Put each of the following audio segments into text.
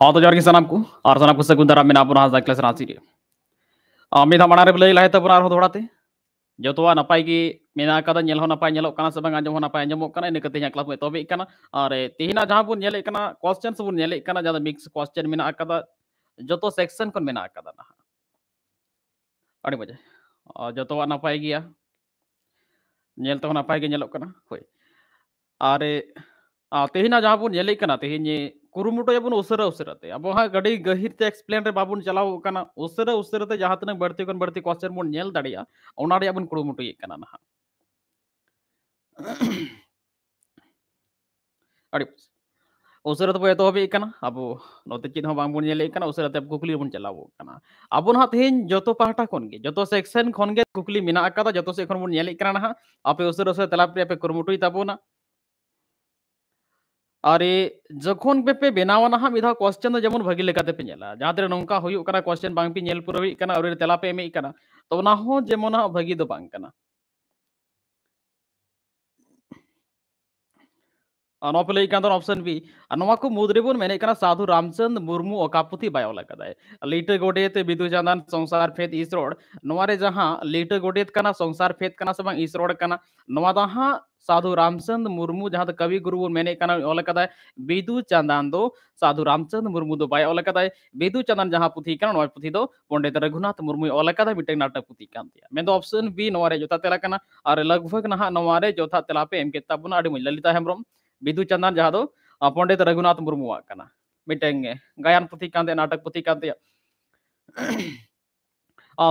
ආත ජෝර්ගේ සනම්කු ආර්සනම්කු සකුන්දර මෙනාපුන හස දැක්ලස් රාසිරිය ආමි තමනාර බිලයි ලහිත පුනාර හොදොඩාතේ ජොතවා නපයිගේ මෙනා කද ᱧᱮᱞ ᱦᱚᱸ ᱱᱟᱯᱟᱭ ᱧᱮᱞᱚᱜ ᱠᱟᱱᱟ ᱥᱮ ᱵᱟᱝ ᱟᱸᱡᱚᱢ ᱦᱚᱸ ᱱᱟᱯᱟᱭ ᱟᱸᱡᱚᱢᱚᱜ ᱠᱟᱱᱟ ᱤᱱᱟᱹ ᱠᱟᱛᱮ ᱤᱧᱟᱹᱜ ᱠᱞᱟᱥ ᱢᱮ ᱛᱚᱵᱮᱜ ᱠᱟᱱᱟ ᱟᱨ ᱛᱮᱦᱮᱧᱟᱜ ᱡᱟᱦᱟᱸ ᱵᱚᱱ ᱧᱮᱞᱮᱫ ᱠᱟᱱᱟ ᱠᱚᱥᱪᱮᱱᱥ ᱵᱚᱱ ᱧᱮᱞᱮᱫ ᱠᱟᱱᱟ ᱡᱟᱦᱟᱸ ᱢᱤᱠᱥ ᱠᱚᱥᱪᱮᱱ ᱢᱮᱱᱟᱜ ᱟᱠᱟᱫᱟ ᱡᱚᱛᱚ ᱥᱮᱠᱥᱚᱱ ᱠᱷᱚᱱ ᱢᱮᱱᱟᱜ ᱟᱠᱟᱫᱟ ᱱᱟᱦᱟᱜ ᱟᱹᱰᱤ ᱢᱚᱡᱽ ᱡᱚᱛᱚᱣᱟᱜ ᱱᱟᱯᱟᱭ ᱜᱮᱭᱟ ᱧᱮᱞ ᱛᱮᱦᱚᱸ ᱱᱟᱯᱟᱭ ᱜᱮ ᱧᱮᱞᱚᱜ ᱠᱟᱱᱟ ᱦᱳᱭ ᱟᱨ ᱛᱮᱦᱮᱧᱟᱜ ᱡᱟᱦᱟᱸ ᱵᱚᱱ ᱧᱮᱞᱮᱫ ᱠᱟᱱᱟ ᱛᱮᱦᱮᱧ कुरुमुटो याबन उसरा उसराते अब हाँ गडी गहिर ते एक्सप्लेन रे बाबुन चलाव कना। उसरा उसराते जहाँ तक बढ़ती बढ़ती क्वेश्चन बन नेल दाड़िया। याबन कुरुमुटो ना अड़ी उसरा तो तो हबे अब नोते चिन्ह बांग बन कुकली बन चलाव अब ना तेहिन जतो पाहटा गे जतो सेक्शन खन कुकली मिना अकादा जतो से खन बन ना आपे उसरा उसरा तलाप रे आपे कुरुमुटो ताबोना अरे, जखन पे पे बेनावा ना मिधा क्वेश्चन दो जेमन भगी लेकाते पे नेला। जहाँ तेरे नोंका हुयु कना क्वेश्चन बांग पे नेल पुरवी कना और तेला पे एमे कना। ना हो जेमन भगी दो बांग कना अनोपले इकांतन ऑप्शन बी को मुद्रे बन मेने कना साधु रामचंद्र मुर्मू ओकापुति बायो लकदाय लीटर गोडेत बिदु चांदन संसार फेत इसरोड नवारे जहाँ लीटर संसार फेत कना कना। नवा दहा साधु रामचंद मुर्मू जहाँ कवि गुरु मेने कना ओल बिदु दो साधु रामचंद मुर्मू दो बाय ओल बिदु चांदन जहाँ पुथी पुथि दो पंडित रघुनाथ मुर्मू ओल कदाय मिटे नाटक पुथि कान ऑप्शन बी, नवारे जोता तेला कना। लगभग नहा नवारे तेला पे एम अडी ललिता हेम्ब्रम। बिदु चंदन जहाँ दो पंडित रघुनाथ मुर्मू मिटेंग, गायन पुथि कान नाटक पुथि कान तिया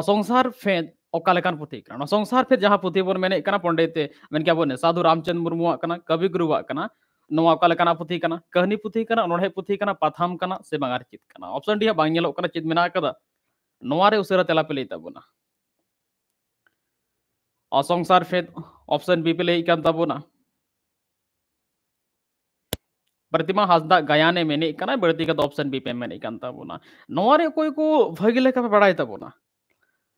संसार फेद ओकालेकान पुथि कना संसार फेद जहाँ पुथि बन पंडित साधु रामचंद्र मुर्मू कवि गुरु कना, नवा ओकालेकाना पुथि कना, कहनी पुथि कना नोड़े पुथि कना, पाथाम से बांगार चित ऑप्शन डी नेलो कना चित मेना कदा, नवा रे उसरा तेला पे लई ताबुना संसार फेद ऑप्शन बी पे लई कान प्रतिमा हासदा गायाने कना बढ़ती का ऑप्शन बी पे ताबुना नवा रे कोई को भगी ताबुना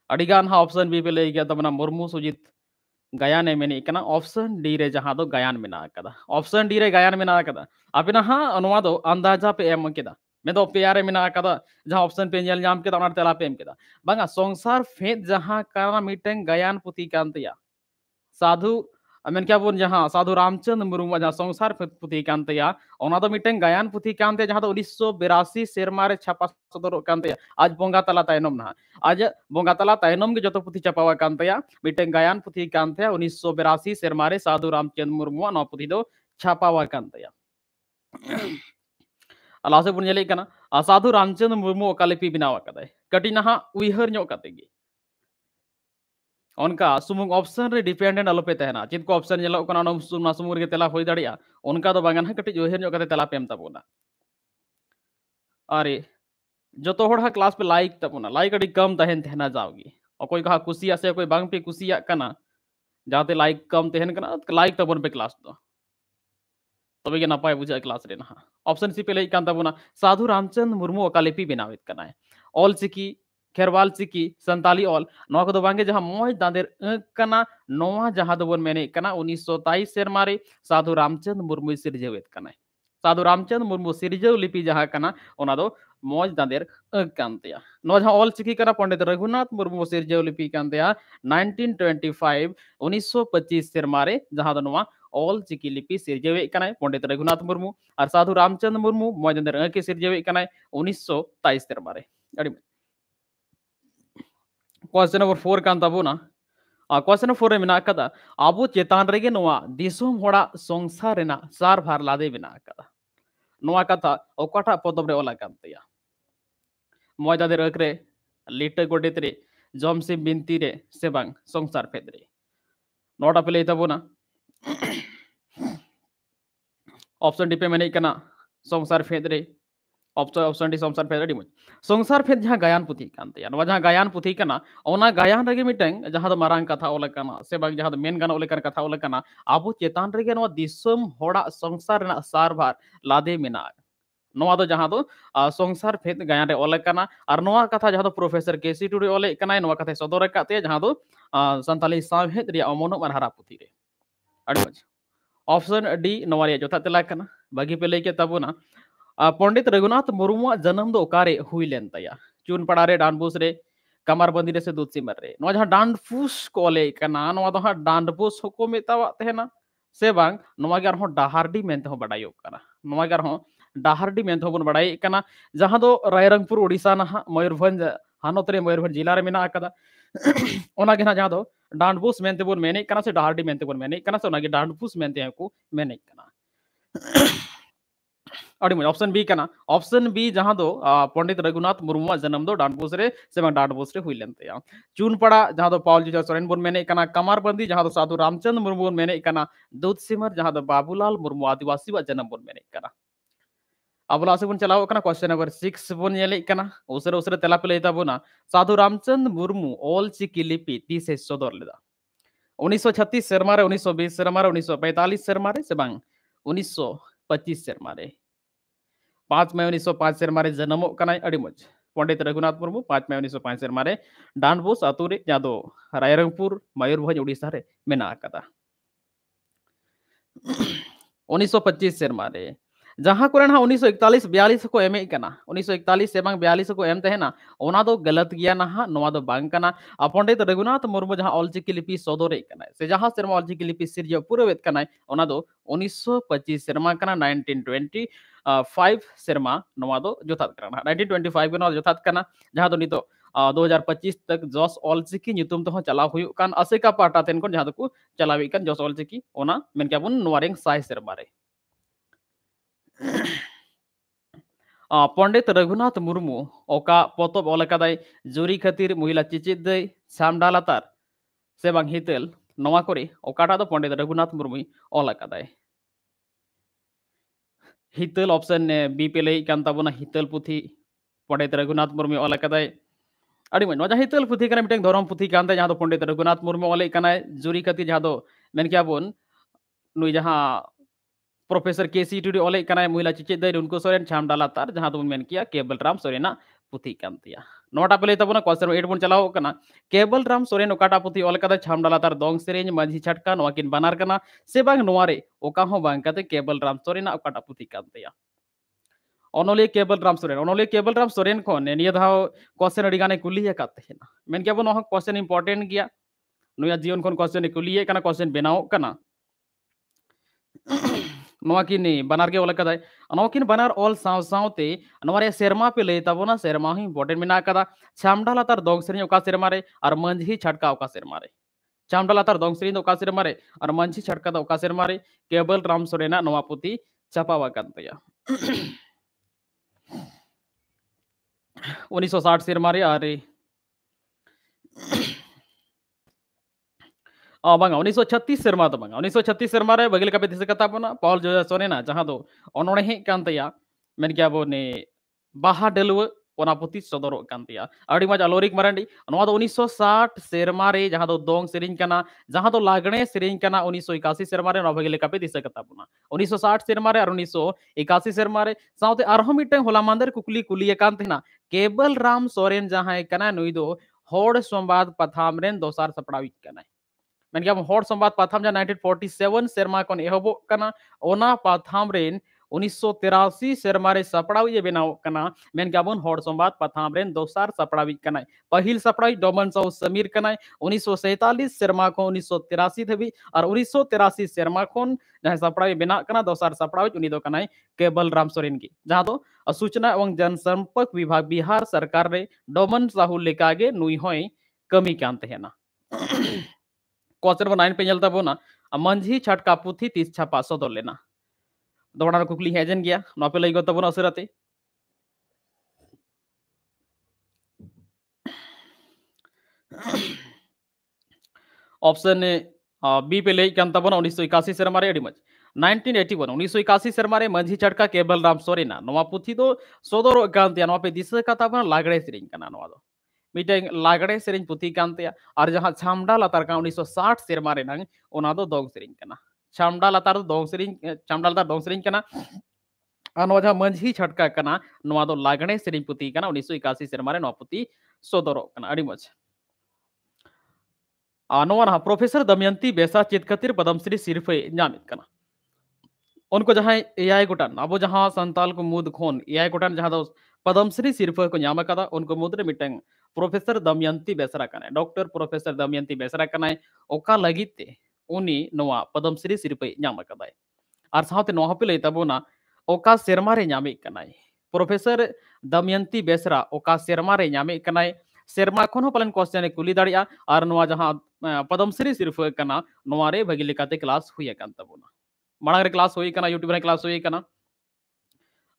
अडिगान हा ऑप्शन बी पे लई गया ताबुना मुर्मू सुजित। गायाने मेने कना ऑप्शन डी रे जहाँ दो गायन कदा ऑप्शन डी रे गायन कदा अपिना हा अंदाज़ा पे एम केदा मैं दो पेयारे मेना कदा जहाँ ऑप्शन पे केदा तेला पे एम संसार फेद जहाँ काना मीटिंग गायन पुति कांतिया। साधु साधु रामचंद मुरमु संसार पुथी गायन पुथी बेरासी सेरमा छापा सदर आज बंगा तला ना आज बंगा तला तम जो पुथी छापाटे गायन पुथी उन्नीस बेरासी सेरमा साधु रामचंद मुरमु पुथी छापा लासे बन साधु रामचंद मुरमु अका बनाव कदाय कटी ना उहर कते उनका सुमुंग ऑप्शन रे डिपेंडेंट आलोपे तहना। चित को ऑप्शन जला उकना नम सुना सुमुर के तेला होई दाड़िया, उनका तो बांगन कटि जोहेर नो कते तेला पेम तबोना। अरे, जो तो हड़ क्लास पे लाइक तबोना। लाइक अड़ी कम तहन तहना जाओगी। और कहा कुसिया से, कोई बांग पे कुसिया कना, जाते लाइक कम तहन कना तो लाइक तबोन पे क्लास दो। तबे के नपाय बुझा क्लास रे ना ऑप्शन सी पे लई कान तबोना। साधु रामचंद मुर्मू अकालेपी बनावित कना ऑल सिकी खेरवाल चिकी संताली ऑल नवा को बांगे जहाँ मोज दांदेर कना, नवा जहाँ दोबन मेने, कना 1923 सेरमा रे साधु रामचंद्र मुर्मू सिरजेवेत कना साधु रामचंद मुर्मू सिरजेव लिपि जहाँ कना ओना दो मोज दांदेर कांतिया। नवा जहाँ ऑल चिकी कना पंडित रघुनाथ मुर्मू सिरजेव लिपि कांतिया। 1925 1925 सेरमा रे जहाँ दो नवा ऑल चिकी लिपि सिरजेवे कना पंडित रघुनाथ मुर्मू, और साधु रामचंद मुर्मू मोज दांदेर के सिरजेवे कना 1923 सेरमा रे क्वेश्चन नंबर फोर कान ताबोना क्वेश्चन फोर रे मेना कदा। आबो चेतान रेगे नोआ दिसोम होड़ा संसार सार भार लादे नोआ कथा ओकाटा पदब रे ओला कांतिया मयदा दे रकरे लिट गोडेत रे जमसे बिनती रे, से बांग संसार फेद रे। नोटा पे ले ताबोना ऑप्शन डी पे मैंने संसार फेद रे। ऑप्शन ऑप्शन डी संसार फेद रे मुझ संसार फेद जहाँ गायन पुथी कानते या जहाँ गायन पुथी गायन मिटेंग जहाँ मारांग कथा ओले से जहाँ मेन गाना ओले कथा ओले आबो चेतान होड़ा संसार ना सारभार लादे मिना नवा दो जहाँ दो संसार फेद गायन रे ओले कना और नवा कथा जहाँ प्रोफेसर केसी टुडे ओले कना नवा कथा सदर काते जहाँ दो साहेद रे अमनो मनहरा पुथी रे अड़ी मज ऑप्शन डी नवा रे जोता तेला कना बागी पे लेके दो ओकारे हुई लेन तया चून पड़ा रे डांडबूस रे कमर बंदी रे से दूध सिमर रे नो जहाँ डांडफूस को ले कना नो दो हाँ डांडबूस को मेतावा तेना से बांग नोवा गार हो डाहारडी मेनते हो बडायो कना नोवा गार हो डाहारडी मेनते हो बन बडाई कना जहाँ दो रायरंगपुर ओडिसा ना मयूरभंज हानोत रे मयूरभंज जिला रे मेना कदा ओना गे ना जहाँ दो डांडबूस मेनते बोन मेने कना से डाहारडी मेनते बोन मेने कना से ओना गे डांडबूस मेनते को मेने ऑप्शन बी कना ऑप्शन बी जहाँ दो पंडित रघुनाथ मुर्मू जन्म दो डांडबोस रे से रे हुई लेनते या चूनपड़ा जहाँ दो पाउल जी सोरेन बोन मेने कमारबंदी, जहाँ दो साधु रामचंद्र मुर्मू बोन मेने दूध सिमर जहाँ दो बाबूलाल मुर्मू, आदिवासी जन्म बोन मेने अब लासे बोन चलाओ कना क्वेश्चन नंबर 6 बोन उसरे उसरे तेला पे लेता बोना। साधु रामचंद मुर्मू ऑल चिकी लिपि, तीस सदर लेदा 1936 सेरमा रे 1920 सेरमा रे 1945 सेरमा रे से बंग 1925 सेरमा रे पाँच मई उन्नीस सौ पाँच से मारे जन्मों कनाई अड़ी मज पंडित रघुनाथ मुर्मू, पाँच मई उन्नीस सौ पाँच से मारे डांडबोस आतुरे जहाँ रायरंगपुर मयूरभ उड़ीसा उन्नीस सौ पच्चीस से मारे जहाँ को हाँ उन्नीस सौ इकतालीस बयालीस को एम उन्नीस सौ इकतालीस से बयालीस को एम दो गलत गया ना बांग पंडित रघुनाथ मुर्मू जहाँ ऑलचिकी लिपि सदरे से जहाँ सेरमा ऑलचिकी लिपि सिरजा पूर्वेद कना ओना दो उन्नीस सौ पच्चीस नाइनटीन ट्वेंटी फाइव सेरमा जोथात नाइनटीन ट्वेंटी फाइव जोथात जहाँ दो नितो 2025 तक जॉस ऑलचिकी nyutum तो चला हुई असेका पाटा तेन को जहाँ को चलावी कान जॉस ऑलचिकी मेन क्या बुन नवारेंग साइ सेरमा रे। पंडित रघुनाथ मुर्मू, ओका पतब ओलकादाय जुरी खातिर, महिला चिचित दई सामडालातार से बांग हितेल नवा करे ओकाटा दो पंडित रघुनाथ मुर्मू ओलकादाय हितेल ऑप्शन बी पे लई कान ताबोना हितेल पुथी, पंडित रघुनाथ मुर्मू ओलकादाय अड़ी मज नजा हितेल पुथी कना मिटेंग धर्म पुथी कान जहाँ दो पंडित रघुनाथ मुर्मू, ओले कना जुरी खातिर, जहाँ दो मेन क्या बोन, नुई जहाँ ᱯᱨᱚᱯᱷᱮᱥᱚᱨ ᱠᱮᱥᱤ ᱴᱩᱰᱤ ᱚᱞᱮ ᱠᱟᱱᱟᱭ ᱢᱚᱦᱤᱞᱟ ᱪᱮᱪᱮᱫ ᱫᱟᱹᱭ ᱩᱱᱠᱩ ᱥᱚᱨᱮᱱ ᱪᱷᱟᱢ ᱰᱟᱞᱟᱛᱟᱨ ᱡᱟᱦᱟᱸ ᱫᱚᱵᱚᱱ ᱢᱮᱱ ᱠᱮᱭᱟ ᱠᱮᱵᱮᱞ ᱨᱟᱢ ᱥᱚᱨᱮᱱᱟᱜ ᱯᱩᱛᱷᱤ ᱠᱟᱱ ᱛᱟᱭᱟ ᱱᱚᱣᱟᱴᱟᱜ ᱯᱮ ᱞᱟᱹᱭ ᱛᱟᱵᱚᱱᱟ ᱠᱚᱥᱮᱱ 8 ᱵᱚᱱ ᱪᱟᱞᱟᱣ ᱠᱟᱱᱟ ᱠᱮᱵᱮᱞ ᱨᱟᱢ ᱥᱚᱨᱮᱱ ᱚᱠᱟᱴᱟᱜ ᱯᱩᱛᱷᱤ ᱚᱞ ᱠᱟᱫᱟ ᱪᱷᱟᱢ ᱰᱟᱞᱟᱛᱟᱨ ᱫᱚᱝ ᱥᱮᱨᱮᱧ ᱢᱟᱹᱡᱷᱤ ᱪᱷᱟᱴᱠᱟ ᱱᱚᱣᱟ ᱠᱤᱱ ᱵᱟᱱᱟᱨ ᱠᱟᱱᱟ ᱥᱮ ᱵᱟᱝ ᱱᱚᱣᱟ ᱨᱮ ᱚᱠᱟ ᱦᱚᱸ ᱵᱟᱝ ᱠᱟᱛᱮ ᱠᱮᱵᱮᱞ ᱨᱟᱢ ᱥᱚᱨᱮᱱᱟᱜ ᱚᱠᱟᱴᱟᱜ ᱯᱩᱛᱷᱤ ᱠᱟᱱ ᱛᱟᱭᱟ অনলিয়া কেবল রাম সোরেন অনলিয়া কেবল রাম সোরেন খন নিয়ে ধাও কোশ্চেন আড়ি গানে কুলিয়ে কাত হেনা মেন কে বনো কোশ্চেন ইম্পর্টেন্ট গিয়া নুয়া জীবন খন কোশ্চেন কুলিয়ে কানা কোশ্চেন বেনাও কানা नुया जीवन खन क्वेश्चन कुलिए कना क्वेश्चन बनाओ कना बानार के ओलकदाय बानार ऑल साव सावते सेरमा पे ले तबोना सेरमा ही इंपोर्टेंट मेना कदा। छामडा लातार दोंग सेरिन ओका सेरमा रे और मंझी छटका ओका सेरमा रे। छामडा लातार दोंग सेरिन ओका सेरमा रे और मंझी छटका दा ओका सेरमा रे। केबल राम सोरेना नवा पुती छपावा कांतया 1960 सेरमा रे, अरे। bang unis so छत्तीस serma to bang unis so छत्तीस serma re bagil kape dise kata pona paul jo sone na jaha do onone he kan taya men kya bo ne baha delwa ᱚᱱᱟ ᱯᱩᱛᱷᱤ ᱥᱚᱫᱚᱨᱚᱜ ᱠᱟᱱ ᱛᱮᱭᱟ ᱟᱹᱰᱤ ᱢᱚᱡᱽ ᱟᱞᱳᱨᱤᱠ ᱢᱟᱨᱟᱱᱰᱤ ᱱᱚᱣᱟ ᱫᱚ ᱩᱱᱤᱥᱥᱚ ᱥᱟᱴ ᱥᱮᱨᱢᱟ ᱨᱮ ᱡᱟᱦᱟᱸ ᱫᱚ ᱫᱚᱝ ᱥᱮᱨᱮᱧ ᱠᱟᱱᱟ ᱡᱟᱦᱟᱸ ᱫᱚ ᱞᱟᱜᱽᱬᱮ ᱥᱮᱨᱮᱧ ᱠᱟᱱᱟ ᱩᱱᱤᱥᱥᱚ ᱮᱠᱟᱥᱤ ᱥᱮᱨᱢᱟ ᱨᱮ ᱱᱚᱣᱟ ᱵᱷᱟᱹᱜᱤ ᱞᱮᱠᱟ ᱯᱮ ᱫᱤᱥᱟᱹ ᱠᱟᱛᱟ ᱵᱚᱱᱟ ᱩᱱᱤᱥᱥᱚ ᱥᱟᱴ ᱥᱮᱨᱢᱟ ᱨᱮ ᱟᱨ ᱩᱱᱤᱥᱥᱚ ᱮᱠᱟᱥᱤ ᱥᱮᱨᱢᱟ ᱨᱮ ᱥᱟᱶᱛᱮ ᱟᱨᱦᱚᱸ ᱢᱤᱫᱴᱟᱝ ᱦᱚᱞᱟ ᱢᱟᱸᱫᱮᱨ ᱠᱩᱠᱞᱤ ᱠᱩᱞᱤᱭᱮ ᱠᱟᱱ ᱛᱟᱦᱮᱱᱟ केबल राम सोरेन जहां कना नुई दो होड़ संवाद पथाम रेन दोसार सपड़ावित कना ᱢᱮᱱᱠᱷᱟᱱ ᱦᱚᱲ ᱥᱚᱢᱵᱟᱫ ᱯᱟᱛᱷᱟᱢ ᱡᱟ 1947 ᱥᱮᱨᱢᱟ ᱠᱷᱚᱱ ᱮᱦᱚᱵᱚᱜ ᱠᱟᱱᱟ ᱚᱱᱟ पाथाम रेन 1983 सेरमा रे सपड़ाविए बनाव कना मेनगाबन हर संवाद पथाम दोसार पहिल सपड़ावी डोमन साहू समीर कनाय 1947 सेरमा को 1983 धबी और 1983 सेरमा कोन जहाँ सपड़ावी बना कना दोसार सपड़ावी उनी दो केबल राम सोरेन की तो सूचना एवं जनसंपर्क विभाग बिहार सरकार डोमन साहू लेकिन नुह कमी कान क्वेश्चन नंबर 9 पे बोना मंझी छटका पुथी तीस छापा सदर लेना। दोबारा कुकली हेजन गया, ना पे लई तबोना असराते ऑप्शन बी पे लई कान तबोना 1981 सेरमा रे अडी मज 1981 उन्नीस सौ इक्यासी सेरमा मंझी चटका केबल राम सोरेना, नवा पुथी दो पे दिशा कथा लागड़े सेरिंग दो। मिटें लागड़े सेरिंग पुथी कानते और जहाँ छामडा लतार का 1960 सेरमा रेनांग ओना दो दोंग कना छामडा लतार दोंग सेरिंग छामडा लतार दोंग जहाँ मंझी छटका लागड़े सेरिंग पुथी कना 1981 सेरमा रे नवा पुथी सदर मज प्रोफेसर दमयंती बेसा चेत खातिर पद्मश्री सिरफे उनको जहाँ एआई गोटान अब जहाँ संताल को मुद खोन एआई गोटान जहाँ पद्मश्री सिरफा को उनको मुद्रे मिटंग प्रोफेसर दमयंती बेसरा कना डॉक्टर प्रोफेसर दमयंती बेसरा कना ओका लगिते उनी नवा पद्मश्री सिरफा नाम कदा और साथ नवा पे लई तबोना ओका सेरमा रे प्रोफेसर दमयंती बेसरा ओका सेरमा रे नामे कना सेरमा खन पालन क्वेश्चन कुली दाड़िया और नवा जहाँ पद्मश्री सिरफा कना नवा क्लास हुई कान तबोना मांग रे क्लास हुई यूट्यूब क्लास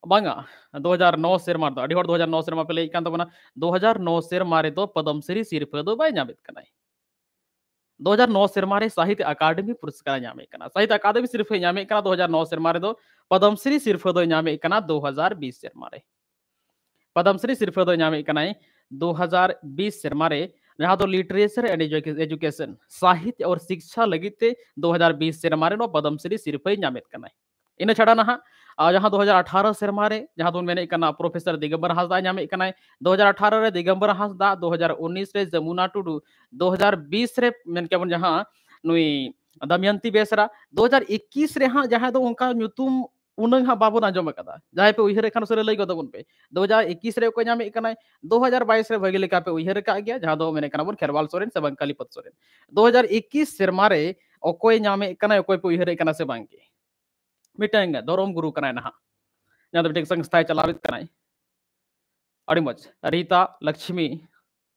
बांगा 2009 सेरमा दो अड़ी हर 2009 सेरमा पे लेई कान तबना 2009 सेरमा रे दो पद्मश्री सिरफा दो बाय नामित कना 2009 सेरमा रे साहित्य अकादमी पुरस्कार नामे कना साहित्य अकादमी सिरफा नामे कना 2009 सेरमा रे दो पद्मश्री सिरफा दो नामे कना 2020 सेरमा रे पद्मश्री सिरफा दो नामे कना 2020 सेरमा रे जहाँ तो लिटरेचर एंड एजुकेशन, साहित्य और शिक्षा लगे 2020 सेरमा नो पद्मश्री सिरफई नामित कना इन छड़ा ना जहाँ 2018 से हमारे, जहाँ दो मैंने इकना प्रोफेसर दिगंबर हांसदा नाम इकना 2018 रे दिगंबर हांसदा 2019 रे जमुना टुडू 2020 रे मन के बन जहाँ नुई दमयंती बेसरा 2021 रे हाँ, जहाँ दो उनका नुतुम उनंग हाँ बाबन आज़म कदा। जाय पे उहर खान सरे लई गदबन पे। 2021 रे को नाम इकना 2022 रे भगे लेका पे उहर का गया, जहाँ दो मैंने कना बोल, खेरवाल सोरेन से बंकालीपत सोरेन। 2021 सेरमा रे ओकोय नाम इकना ओकोय पे उहर इकना से बांगे। मिटांग धर्म गुरु ना जहाँ तो चलावित मज रीता, लक्ष्मी,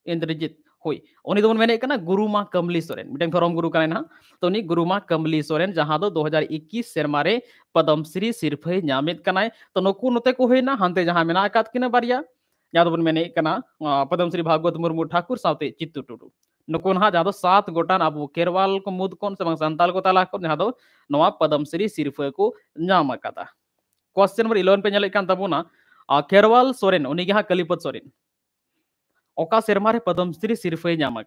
इंद्रजीत, हुई। उन्हीं कना गुरुमा कमली सोरेन मिटंग धर्म गुरु कना ना तो उन्हीं गुरुमा कमली सोरेन जहाँ दो 2021 सेरमा रे पद्मश्री सिरफे नामित तो नुकु नते को होइना हांते जहाँ मेना आकात किना बारिया। दो कना पद्मश्री भागवत मुर्मू ठाकुर सावते चित्तू टुडू नुकु जहाँ दो सात गोटान अब केरवाल को संताल को ताला को जहाँ दो नवा पद्मश्री सिरफे को नाम कदा क्वेश्चन नंबर 11 पे नेले कान तबुना केरवाल सोरेन उनी गे कलिपत सोरेन। ओका सेरमा पद्मश्री सिरफे नाम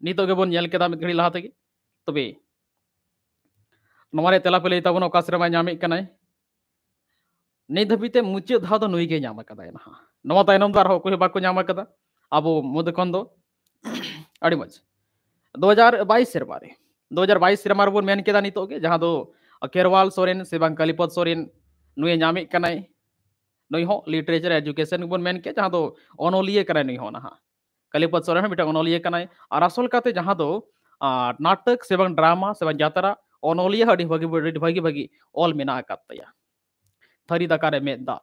नितो घड़ी लहा तबे नवारे तेला पे लेता ओका सेरमा नामे कनाय नित धबिते मुचे धाव दो नुई गे नाम कदाय ना। नवा हो नाम अब मुद दो? अड़ी मज 2022 सेरमा रे 2022 सेरमा रे बोन मेन केदा नितो गे जहाँ दो केरवाल सोरेन से बांग कलिपत सोरेन नुई नामे कनाय नुई हो, लिटरेचर, एजुकेशन बन मेन के, जहाँ दो अनोलिए कनाय हो। ना कलिपत सोरेन मिटा अनोलिए कनाय और असल काते जहाँ दो नाटक से बांग ड्रामा से बांग जातरा अनोलिए भगी भगी भगी ऑल मेना कातया थरी दकारे मेदा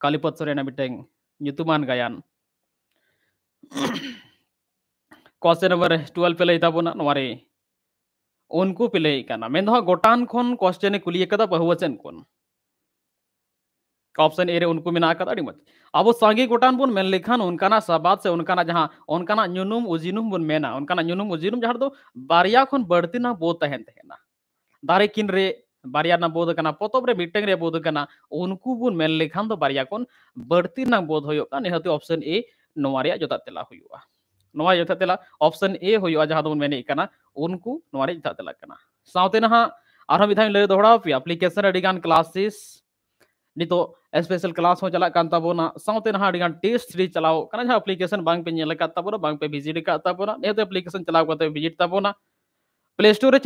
कलिपत सोरेन मिटेंग gayan क्वेश्चन नंबर 12 पे ताबना नवारे। उनको पे लेकाना मेन गोटान खन क्वेश्चन ए कुलिये कदा बहुवचन कोन ऑप्शन ए रे, उनको मेना मज अब सागे गोटान बन, मेन लेखान, उनका सबाद से, उनका जहाँ, उनका जुनूम उजिनुम बन मेना। उनकाना नुनुम उजिनुम जहाँ तो बारिया खन बढ़ती ना बो तहन तहना दारे किन रे, बारिया ना बोध करना पोतब रे मिट्टे रे बोध करना उनको बन मेन लेखान दो, बारिया खन बढ़ती ना बोध होता का ऑप्शन ए नोवा रे जोता तेला हुआ जोता तेला ऑप्शन ए हुयुआ जहाँ मेने उनको कना ना आरो विधान ले पे एप्लीकेशन अडिगान क्लासेस नितो स्पेशल क्लास हो चला ना टेस्ट सीरीज़ चलाओ कना जहाँ एप्लीकेशन बांग पे नेल का पे एप्लीकेशन प्ले स्टोर रे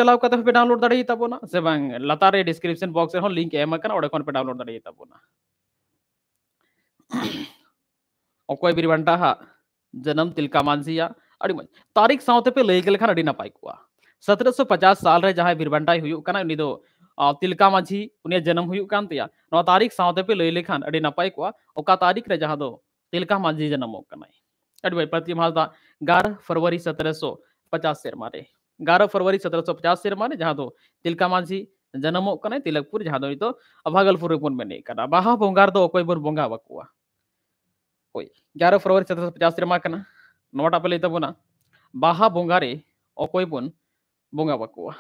पे डाउनलोड दाड़ी ताबोना से बांग लतारे डिस्क्रिप्शन लिंक एम पे डाउनलोड दाड़ी ताबोना ओकोय बिरवंटा हा जन्म तिलका मांझिया। अड़ी तारीख साउते पे लई गेल खान अड़ी नपाय कुआ। 1750 साल रे जहाँ बिरवंटा हुयु उनी दो तिलका माझी, उन्हें जन्म हुई कान तिया। तारीख सावते पे लई लेखान अड़ी नपाय को तारीख रे जहाँ तिलका माझी जन्म कनाई अड़ी भाई प्रति मालदा 11 फरवरी 1750 सेरमा रे 11 फरवरी 1750 सेरमा रे जहाँ तिलका माझी जन्म तिलकपुर जहाँ तो भागलपुर बाहा बोंगार दो बुन बोंगा बकुआ 11 फरवरी 1750 सेरमा कना नोटा पे लेता बुना। बाहा बोंगारे ओ कोई बोंगा बकुआ।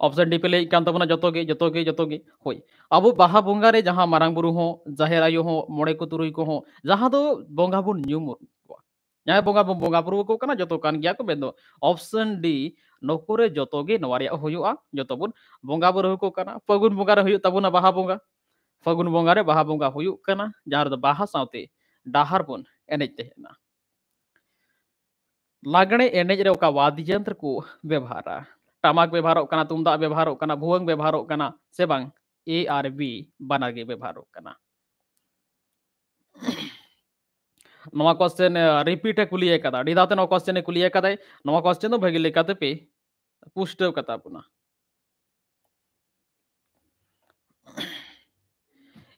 ऑप्शन डी पे ले जो गे जतो गे जतो गे होय अब बाहा बोंगा रे जहाँ मारांग बुरु हो जाहेर आयो हो मोड़े को तुरुई को हो, जहाँ दो बोंगा बुन न्यूम जहाँ बोंगा बुन बोंगा बुरु को जतो कान गया को बेदो। ऑप्शन डी नोकुरे जतो गे होयुआ जतो बुन। बोंगा बुरु को कना फगुन बोंगा रे होयु तबुना बाहा बोंगा। फगुन बोंगा रे बाहा बोंगा होयु कना जहाँ बाहा साउते डाहार बुन एनेज तेना लागणे एनेज रे ओका वाद्य यंत्र को व्यवहारा टमाक व्यवहार तुम्दा व्यवहार भुवंग व्यवहार से बांग ए आर बी बनागे व्यवहार क्वेश्चन रिपीट कुलिए कदा डिदाते नो क्वेश्चन कुलिए कदा नो क्वेश्चन दो भगी लेकाते पे पुष्ट कता पुना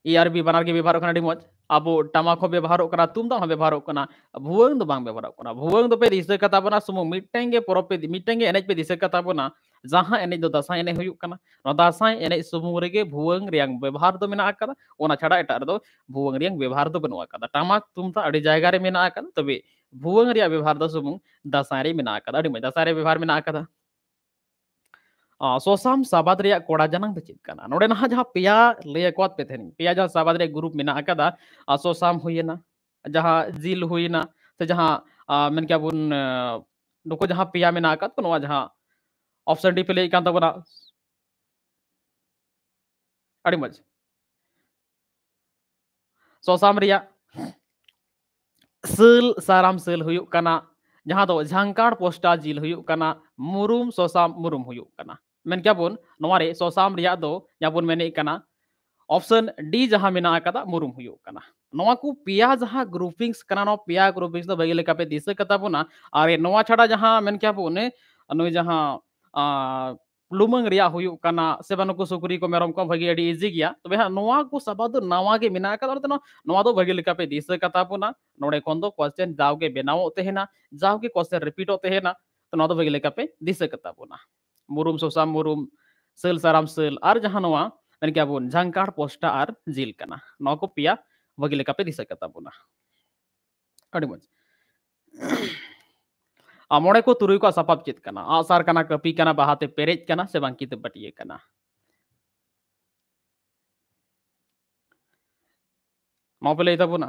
ᱤᱭᱟᱨᱵᱤ ᱵᱟᱱᱟᱨ ᱜᱮ ᱵᱮᱵᱚᱦᱟᱨᱚᱜ ᱠᱟᱱᱟ ᱟᱹᱰᱤ ᱢᱚᱡᱽ ᱟᱵᱚ ᱴᱟᱢᱟᱠ ᱦᱚᱸ ᱵᱮᱵᱚᱦᱟᱨᱚᱜ ᱠᱟᱱᱟ ᱛᱩᱢᱫᱟᱜ ᱦᱚᱸ ᱵᱮᱵᱚᱦᱟᱨᱚᱜ ᱠᱟᱱᱟ ᱵᱷᱩᱣᱟᱹᱝ ᱫᱚ ᱵᱟᱝ ᱵᱮᱵᱚᱦᱟᱨᱚᱜ ᱠᱟᱱᱟ ᱵᱷᱩᱣᱟᱹᱝ ᱫᱚ ᱯᱮ ᱫᱤᱥᱟᱹ ᱠᱟᱛᱟ ᱵᱚᱱᱟ ᱥᱩᱢᱩᱝ ᱢᱤᱫᱴᱟᱝ ᱜᱮ ᱯᱚᱨᱚᱵᱽ ᱯᱮ ᱢᱤᱫᱴᱟᱝ ᱜᱮ ᱮᱱᱮᱡ ᱯᱮ ᱫᱤᱥᱟᱹ ᱠᱟᱛᱟ ᱵᱚᱱᱟ ᱡᱟᱦᱟᱸ ᱮᱱᱮᱡ ᱫᱚ ᱫᱟᱸᱥᱟᱭ ᱮᱱᱮᱡ ᱦᱩᱭᱩᱜ ᱠᱟᱱᱟ ᱱᱚᱣᱟ ᱫᱟᱸᱥᱟᱭ ᱮᱱᱮᱡ ᱥᱩᱢᱩᱝ ᱨᱮᱜᱮ ᱵᱷᱩᱣᱟᱹᱝ ᱨᱮᱭᱟᱝ ᱵᱮᱵᱚᱦᱟᱨ ᱫᱚ ᱢᱮᱱᱟᱜ ᱟᱠᱟᱫᱟ ᱚᱱᱟ ᱪᱷᱟᱲᱟ ᱮᱴᱟᱜ ᱨᱮᱫᱚ ᱵᱷᱩᱣᱟᱹᱝ ᱨᱮᱭᱟᱝ ᱵᱮᱵᱚᱦᱟᱨ ᱫᱚ ᱵᱟᱹᱱᱩᱜ ᱟᱠᱟᱫᱟ ᱴᱟᱢᱟᱠ ᱛᱩᱢᱫᱟᱜ ᱟᱹᱰᱤ ᱡᱟᱭᱜᱟ ᱨᱮ ᱢᱮᱱᱟᱜ ᱟᱠᱟᱫᱟ ᱛᱚᱵᱮ ᱵᱷᱩᱣᱟᱹᱝ ᱨᱮᱭᱟᱜ ᱵᱮᱵᱚᱦᱟᱨ ᱫᱚ ᱥᱩᱢᱩᱝ ᱫᱟᱸᱥᱟᱭ ᱨᱮ ᱢᱮᱱᱟᱜ ᱟᱠᱟᱫᱟ ᱟᱹᱰᱤ ᱢᱚᱡᱽ ᱫᱟᱸᱥᱟᱭ ᱨᱮ ᱵᱮᱵᱚᱦᱟᱨ ᱢᱮᱱᱟᱜ ᱟᱠᱟᱫᱟ सोसाम साबाद कोड़ा जनंग चेक कना। नोडे ना जहाँ पिया ले कोत पे थेनी पिया जहाँ साबाद रे ग्रुप मिना अकदा सोसाम हुइना जहाँ जिल हुइना से जहाँ मन क्या बुन नुको जहाँ पिया मिना अकद को नवा जहाँ ऑप्शन डी पे ले कांता बना। अड़ी मज। सोसाम रिया, सेल, साराम सेल हुयुक कना जहाँ दो झांकाड़ पोस्टा जिल हुयुक कना मुरुम सोसाम मुरुम हुयुक कना mene kana. ऑप्शन डी जहाँ मेना कदा मुरुम नोवा को पिया जहाँ ग्रुपिंग्स कना नो पिया ग्रुपिंग्स दो बगले कापे दिस कता बुना अरे नोवा छाड़ा जहाँ मेन क्या बुने लुमंग से बनो सुकुरी को मेरम को भगी इजी गया तो बेहा नोवा को सबा मिना तो नोवा दो भगी लेका पे दिस कता बुना नोडे कोन दो क्वेश्चन जाव के बनाओ तेहेना जाव के क्वेश्चन रिपीट होते है ना तो नोवा दो भगी लेका पे दिस कता बुना मुरुम सोसा, मुरुम सेल, साराम सेल और जहाँ नवा मैंने क्या पोस्टा और जिल कना। नौ को पिया वगी लेका पे दिशा कता बुना। को तुरुई को सपाप चित आसार कपी कना, बहाते पेरेज कना से बांकी ते बटिए कना pun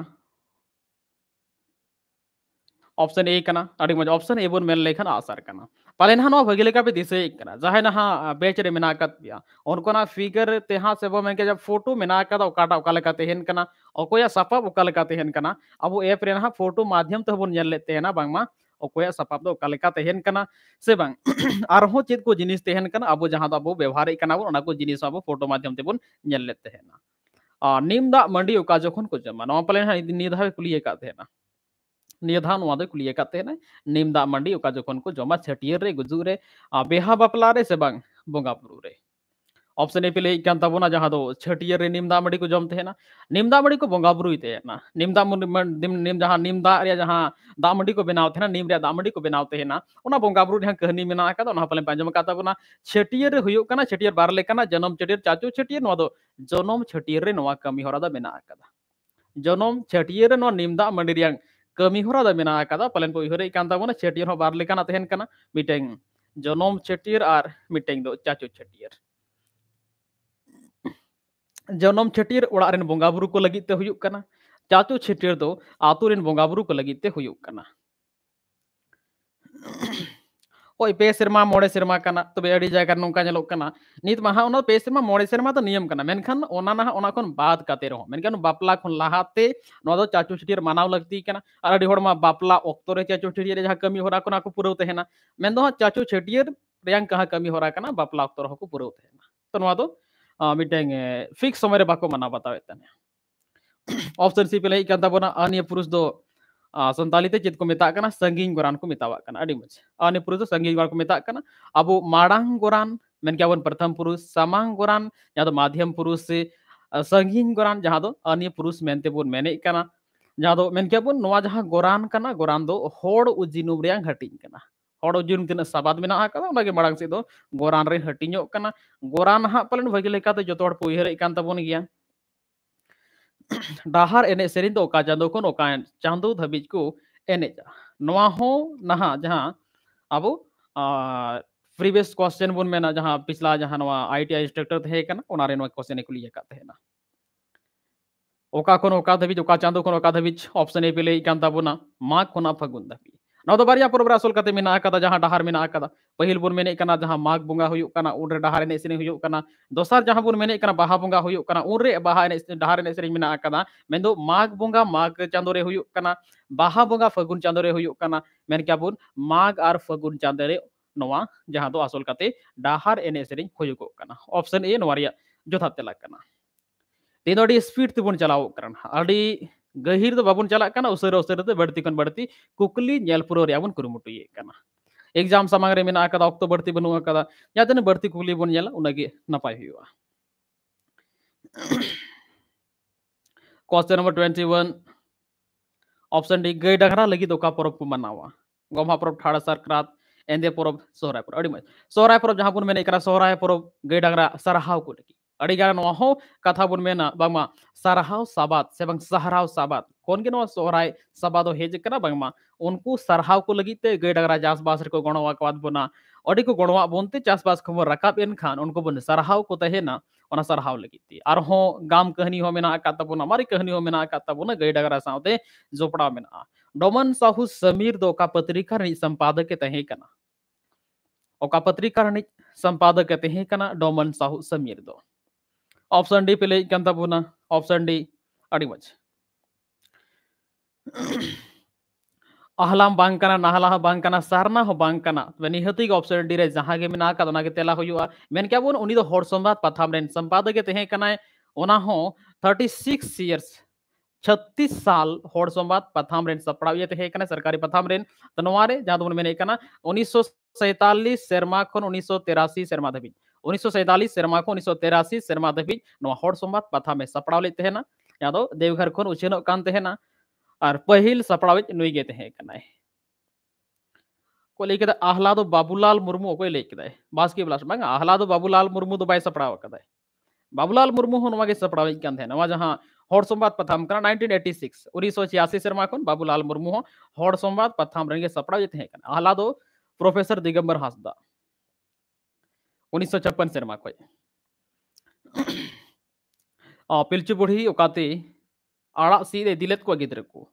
ऑप्शन ए अड़ी मज ऑप्शन ए बोन मेल लेखन आसार कना। पाले ना भगे लेका पे दिसे जहाँ ना बेच रे मेना कत बिया उनको ना फिगर तेहा से वो मैं के जब फ़ोटो मेना कत ओकाटा ओका लेका तेहन कना अब ऐप रे ना फ़ोटो माध्यम तो बोन नेल लेते ना ओका लेका तेहन कना, से बांग। चेत को जिनिस तेहन कना, अब को अब फ़ोटो माध्यम ते हैं ना। दा मंडी को जमा पाले ना निधा कुलिए का थे ना नियधा कुलिए काते ना नीम दा मंडी ओका जखन को जमा छटियर रे से बांग, बोंगा बुरु रे। ऑप्शन ए पे ले कान तबोना जहाँ दो छटियर रे नीम दा मंडी को जम थे ना नीम दा मंडी को बोंगा बुरु ते ना नीम जहाँ नीम दा रे जहाँ दा मंडी को बनाव थे ना नीम दा मंडी को बनाव थे ना ओना बोंगा बुरु जहाँ कहनी मेना का ओना पले पंजम छटियर रे हुयो कना छटियर बार ले कना जन्म छटियर चाचू छटियर नो दो जनम छटियर रे कमी होरा दा मेना का जनम छटियर रे नो नीम दा मंडी कमीहरा मेना पालन को उबोना चटियर बारेना जनम चटियर और मिट्ट चाचू चटियर जनम चटियर ओर बंगा बुरु को लगी चाचू छटियर आतुन बंगा बुरु को लगी ओई पे सेरमा, मोड़े सेरमा कना तबे अड़ी जायगा नोंका नित ओना पे सेरमा, मोड़े सेरमा तो नियम कना मेनखान ना, ओना खन बाद रहो? बापला खन लाहाते, नो दो चाचू छटियर मानाव लगती कना और मा, बापला ओक्तो रे चाचू छटियर जहा कमी होरा कोना को पुरौ तेहना मेन चाचू छटियर रेंग कहा कमी होरा कना बापला ओक्तो रहो को पुरौ तेहना तो नवा दो मिटेंग, फिक्स समय रे बाको मना बतावे तने ऑप्शन सी पे लई बोना पुरुष दो संताली ते चेत को मेता संगीन गोरान को मेतावा अड़ी मज आने पुरुष संगीन गोरान को मेता अब माड़ांग गोरान मेन क्या प्रथम पुरुष समांग गोरान तो माध्यम पुरुष से संगीन गोरान जहाँ दो पुरुष मेनते बोन मेने जहाँ दो मेन क्या बोन नवा जहाँ गोरान कना गोरान दो होड़ उजिनुम तिना सबाद मेना कना ओनागे माड़ांग गोरान हा पलन भगे तो जतो हड़ गिया डाहार एने से चादो ओका चांदो धबिज को एनजा ना हो जहाँ अब प्रीवियस क्वेश्चन बन मेना जहाँ पिछला जहाँ नवा आईटीआई इंस्ट्रक्टर थे क्वेश्चन का ना कोन ओका धबी ओका चांदो ऑप्शन ए पे ले कान ताबोना माग कोना फगुन बारिया मेना कदा जहाँ डहार कदा पहिल बुन जहाँ माग बुंगा उनरे डहार ने सिने हुयु कना दोसर जहाँ बुन बाहा बुंगा हुयु कना उनरे बाहा ने डहार ने सिने मेना कदा मेंदो माग बुंगा माग चांदो रे हुयु कना बाहा बुंगा, फगुन चांदो रे हुयु कना मेन क्या बुन माग आर फगुन चांदो रे जहाँ दो आसल डहार एने कना ऑप्शन ए जोथा तेला कना तीन अड़ी स्पीड तेबुन चलाव गहिर तो बाबुन चला उसरे उसरे बढ़ती कन बढ़ती, कुकली पुरो रेबुन कुरुमुटुये करना एग्ज़ाम सामांग रे मेना कदा ऑक्टो बढ़ती बनु तने बढ़ती कुकली बुन उनगे नपाय क्वेश्चन नंबर 21 ऑप्शन डी, गई डगरा लगी का परब को मनावा? गोमा परब ठाड़ा सरक्रात एंदे परब सोहराय मज सोहराय परब जहाँ बुन मेने सोहराय परब गई डगरा सरहाव को लगी। अड़ीगान हो कथा बन मेना सरहाव साबात से सहराव साबात कौन के नो सोहराय साबादो हेज कना बांगमा उनको सरहाव को लगीते गई डगरा चासबास रे को गणवा कवाद बना अड़ी को गणवा बोनते चासबास खबर रकाब एन खान उनको बन सरहाव को तहेना सरहाव लगीते और गाम कहनी का तबुना मारी कहनी का तबुना गई डगरा साउते जोपड़ा मेना डोमन साहू समीर दो का पत्रिका के ओका पत्रिका रि संपादक के डोमन साहू समीर दो ऑप्शन डी पे ऑप्शन डी अड़ी मज अहलाम बांग कना नाहला सारना हो बांग कना निहती ऑप्शन डी रे जहाँ मेना तेला हुआ। मेन क्या बोन हर संवाद पथाम रेन संपादक तहे कना ओना 36 इयर्स 36 साल हर संवाद पथाम तहे कना सरकारी पथाम रेन तनवारे, जहाँ दो मेने कना 1947 सेरमा खन 1983 सेरमा धबी। उन्नीस सौ सेरमा को उन्नीस सौ सेरमा हर संबाद पथा में सपड़ाव ले तहना देवघर खन उछेनो और पहिल सपड़ाव नुगे को लेके आहलादो बाबूलाल मुर्मू को लेके बासकी ब्लास बांग आहलादो बाबूलाल मुर्मू दो बाय सपड़ाव बाबूलाल मुर्मू हो वा जहाँ हर संबाद पथाम कना 1986 1986 सेरमा खन बाबूलाल मुर्मू हर संबाद पथाम रंगे कना आहलादो प्रोफेसर दिगंबर हासदा। उन्नीस सौ छप्पन सेरमा खो पिलचु बुढ़ी ओकाते आड़ा सीधे को गिद्र को।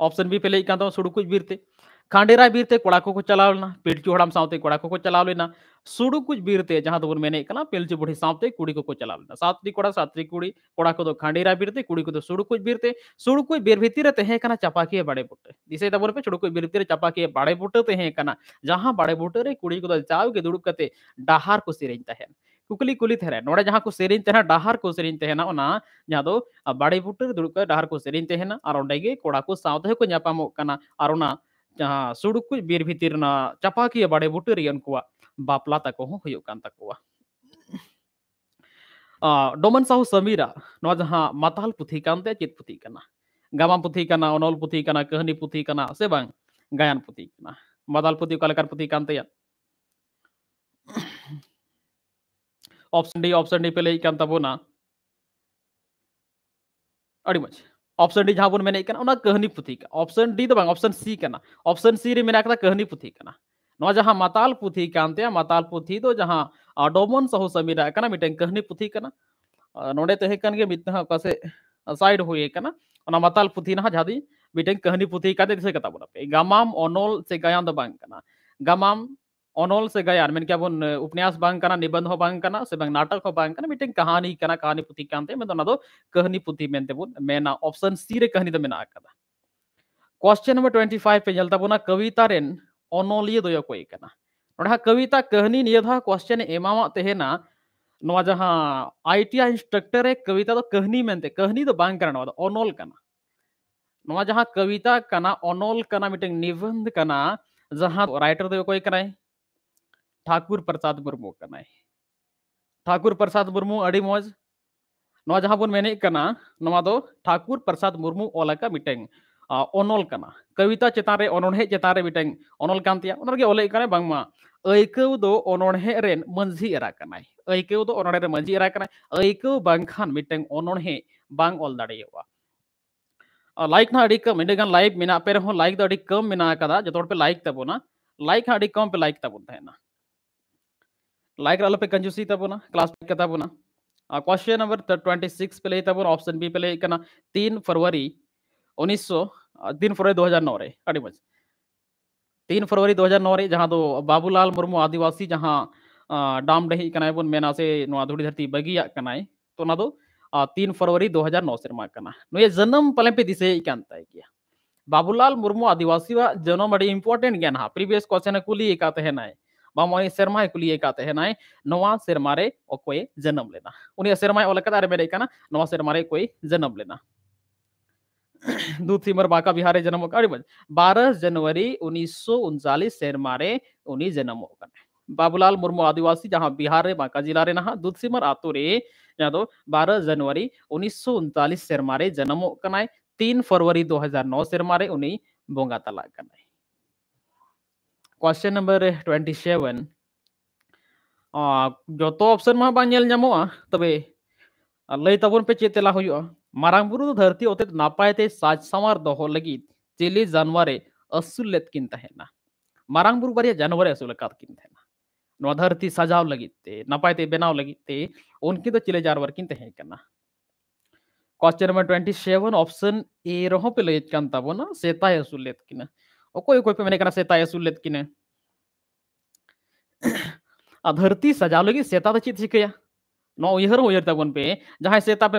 ऑप्शन बी पे लेकिन सुड़कुज बीरते खांडेरा बीरते को चलाव लेना पिलचु हड़ाम कोड़ा को चलाव लेना, सुड़ू कुछ बीरते जहाँ तो मेने पिलचु बुढ़ी सावते कुड़ी को चलाव लेना। सातरी कोड़ा, सातरी कुड़ी कोड़ा को खांडेरा बीरते कुड़ी को सुड़ू कुछ बीरते सुड़ू कुछ बीर भीतर तहे कना चपाकी बड़े बुटे। दिसे तबन पे सुड़ू कुछ भीतर चपाकी बड़े बुटे तहे कना जहाँ बड़े बुटे रे कुड़ी को चाव के दुड़ुब कते डाहार को सेरेñ तहेन कुकली कुली थे नोड़े जहाँ को सेरेñ तहना डाहार को सेरेñ तहना ओना जहाँ दो बड़े बुटे दुड़ुब के डाहार को सेरेñ तहना और ओंडे कोड़ा को सावते को ᱧᱟᱯᱟᱢᱚᱜ ᱠᱟᱱᱟ ᱟᱨ ᱚᱱᱟ जहाँ सुड़ुक बीर भीतर चापाकिया बड़े बुटे उनको बापला तक तक डोमन साहू समीरा जहाँ माताल पुथी कानते चेत पुथी गामाम पुथी अनल पुथी कहनी पुथी से बांग गायन पुथी माताल पुथी का पुथी कानते ऑप्शन डी ऑप्शन डी पे ले तबना अड़ी मच ऑप्शन डी जहाँ मेने कना कहनी पुथी का। ऑप्शन डी तो ऑप्शन सी कना ऑप्शन सी रे मेना कहनी पुथी नवा जहाँ माताल पुथी कानते माताल पुथी तो जहाँ डोमन सहो समीरा कना मिटें कहनी पुथी कना नोडे तहे कन गे मितना कसे साइड ओना माताल पुथी ना जादी मिटें कहनी पुथी काते दिसे कता बोला गामाम ओनोल से गायान कना गामाम ऑनोल से गया मैं क्या उपन्यास निबंध हो से नाटक हो मिटिंग कहानी करना, कहानी पुथी कानते मैं तो दो कहनी पुथी मेना ऑप्शन सी रे कहनी तो मेना क्वेश्चन नंबर 25 पे जलता बोना, कविता रेन ऑनोलिय दो कोई नोडा कविता कहानी निय क्वेश्चन एमामा तेहेना नवा जहाँ आईटीआई इंस्ट्रक्टर है, कविता तो कहनी मेनते कहनी तो बांग कविता मिटिंग निबंध करना, जहाँ राइटर दो कोई ठाकुर प्रसाद मुर्मू ठाकुर प्रसाद मुर्मू, अड़ी मौज। नवा जहाँ बन मेने ठाकुर प्रसाद मुर्मू ओलाका मिटेंग। ओनोल कना। कविता चेतान ओनोणहे चेतान रे मिटेंग। ओनोल कांतिया ओनरगे ओले कने बांगमा। ऐकव दो ओनोणहे रेन मंझी एरा कनाय ऐकव दो ओनोणे रे मंझी एरा बांगखान मिटेंग ओनोणहे बांग ओल दाड़ेवा लाइक ना कम। इंडेगान लाइव मेना पे लाइक कम कदा। जतोड़ पे लाइक तबोना लाइक हाँ कम पे लाइक तब तहना लाइक आलो पे कंजूसी तबना क्लास पे कताबना क्वेश्चन नंबर 26 पे ले ऑप्शन बी पे ले तीन 3 फरवरी 1900 3 फरवरी 2009 रे अड़ी मज तीन फरवरी 2009 रे, जहाँ दो बाबूलाल मुर्मू आदिवासी, जहाँ डाम डही कनाय बन, मेना से नोआ धुड़ी धरती बगिया कनाय तो ना दो तीन फरवरी 2009 सेरमा कना नुए जन्म पले पे दिसे है किया बाबूलाल मुर्मू आदिवासी वा जन्म अड़ी इंपॉर्टेंट ज्ञान हा। प्रीवियस क्वेश्चन कुली का तहना है। कुली का तहना है नोआ सेरमा रे ओकोय जन्म लेना। उनी सेरमा ओल कदा रे मेरे कना नोआ सेरमा रे कोई जन्म लेना। दूध सिमर बाका बिहार जन्म का बारह जनवरी उन्नीस सौ उनचालीस सेरमा रे उनी जन्म बाबूलाल मुर्मू आदिवासी, जहाँ बिहार रे बांका जिला रे नहा। दूधसिमर आतो रे दो 12 जनवरी उन्नीस सौ उनतालीस सेरमा रे जन्म तीन फरवरी 2009 सेरमा रे उनी बोंगा तला कनाय क्वेश्चन नंबर 27 जो तो ऑप्शन मा बा नेल ᱧᱟᱢᱚᱜᱼᱟ तबे लय तबन पे चेतेला हुआ मारांग बुरु धरती ओते नापाय ते साज सामार दोहो लगी चिली जानवरे असूल लेत किन तहेना मारांग बुरु बारिया जानवरे असूल कात किन तहेना ᱱᱚᱣᱟ ᱫᱷᱟᱹᱨᱛᱤ ᱥᱟᱡᱟᱣ ᱞᱟᱹᱜᱤᱫ ᱛᱮ ᱱᱟᱯᱟᱭ ᱛᱮ ᱵᱮᱱᱟᱣ ᱞᱟᱹᱜᱤᱫ ᱛᱮ ᱩᱱᱠᱤᱱ ᱫᱚ ᱪᱤᱞᱤ ᱡᱟᱱᱣᱟᱨ ᱠᱤᱱ ᱛᱟᱦᱮᱸ ᱠᱟᱱᱟ क्वेश्चन नंबर 27 ऑप्शन ए रहो पे लेत कान ताबोना सेताय असुल लेत किना ओकोय पे मैंने सेता असुल लेत किना धरती सजा लगे, सेता तो चित चिकया नो उहर उयहर ताबोन पे। जहाँ सेता पे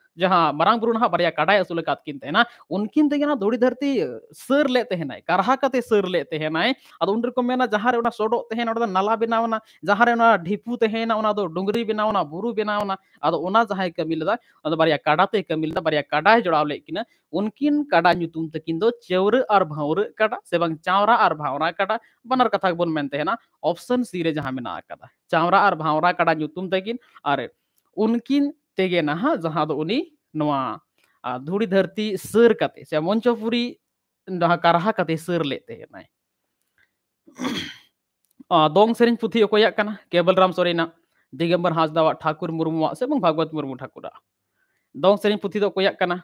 काडा तो तो काडा किन जहाँ मरांग बुरु ना बारिया काडाय असुल कात किन तेना उनकिन ते ना धोड़ी धरती सर ले तेना करहा कते सर ले तेना अदो उन रकम मेना जहाँ रे ओना सोडो तेना ओडा नाला बनावना जहाँ रे ओना ढिपू तेना ओना दो डुंगरी बनावना बुरु बनावना अदो ओना जहाँ कमी लेदा अदो बारिया काडा ते कमी लेदा बारिया काडाय जोड़ाव ले किना उनकिन काडा nyutum तकिन दो चेवर और भावर काडा से बंग चावरा और भावरा काडा बनर कथा बन मेनते है ना, ऑप्शन सी रे जहाँ मेना काडा चावरा और भावरा काडा nyutum तकिन और उनकिन दो नोआ धूड़ी धरती सर से मंचपुरी नहा कारहा कते सर नाय दोंग सेरिंग पुथी ओकोया कना केबल राम सोरेना दिगंबर हाजदा ठाकुर मुर्मू से भागवत मुर्मू ठाकुर दोंग सेरिंग पुथी दो कना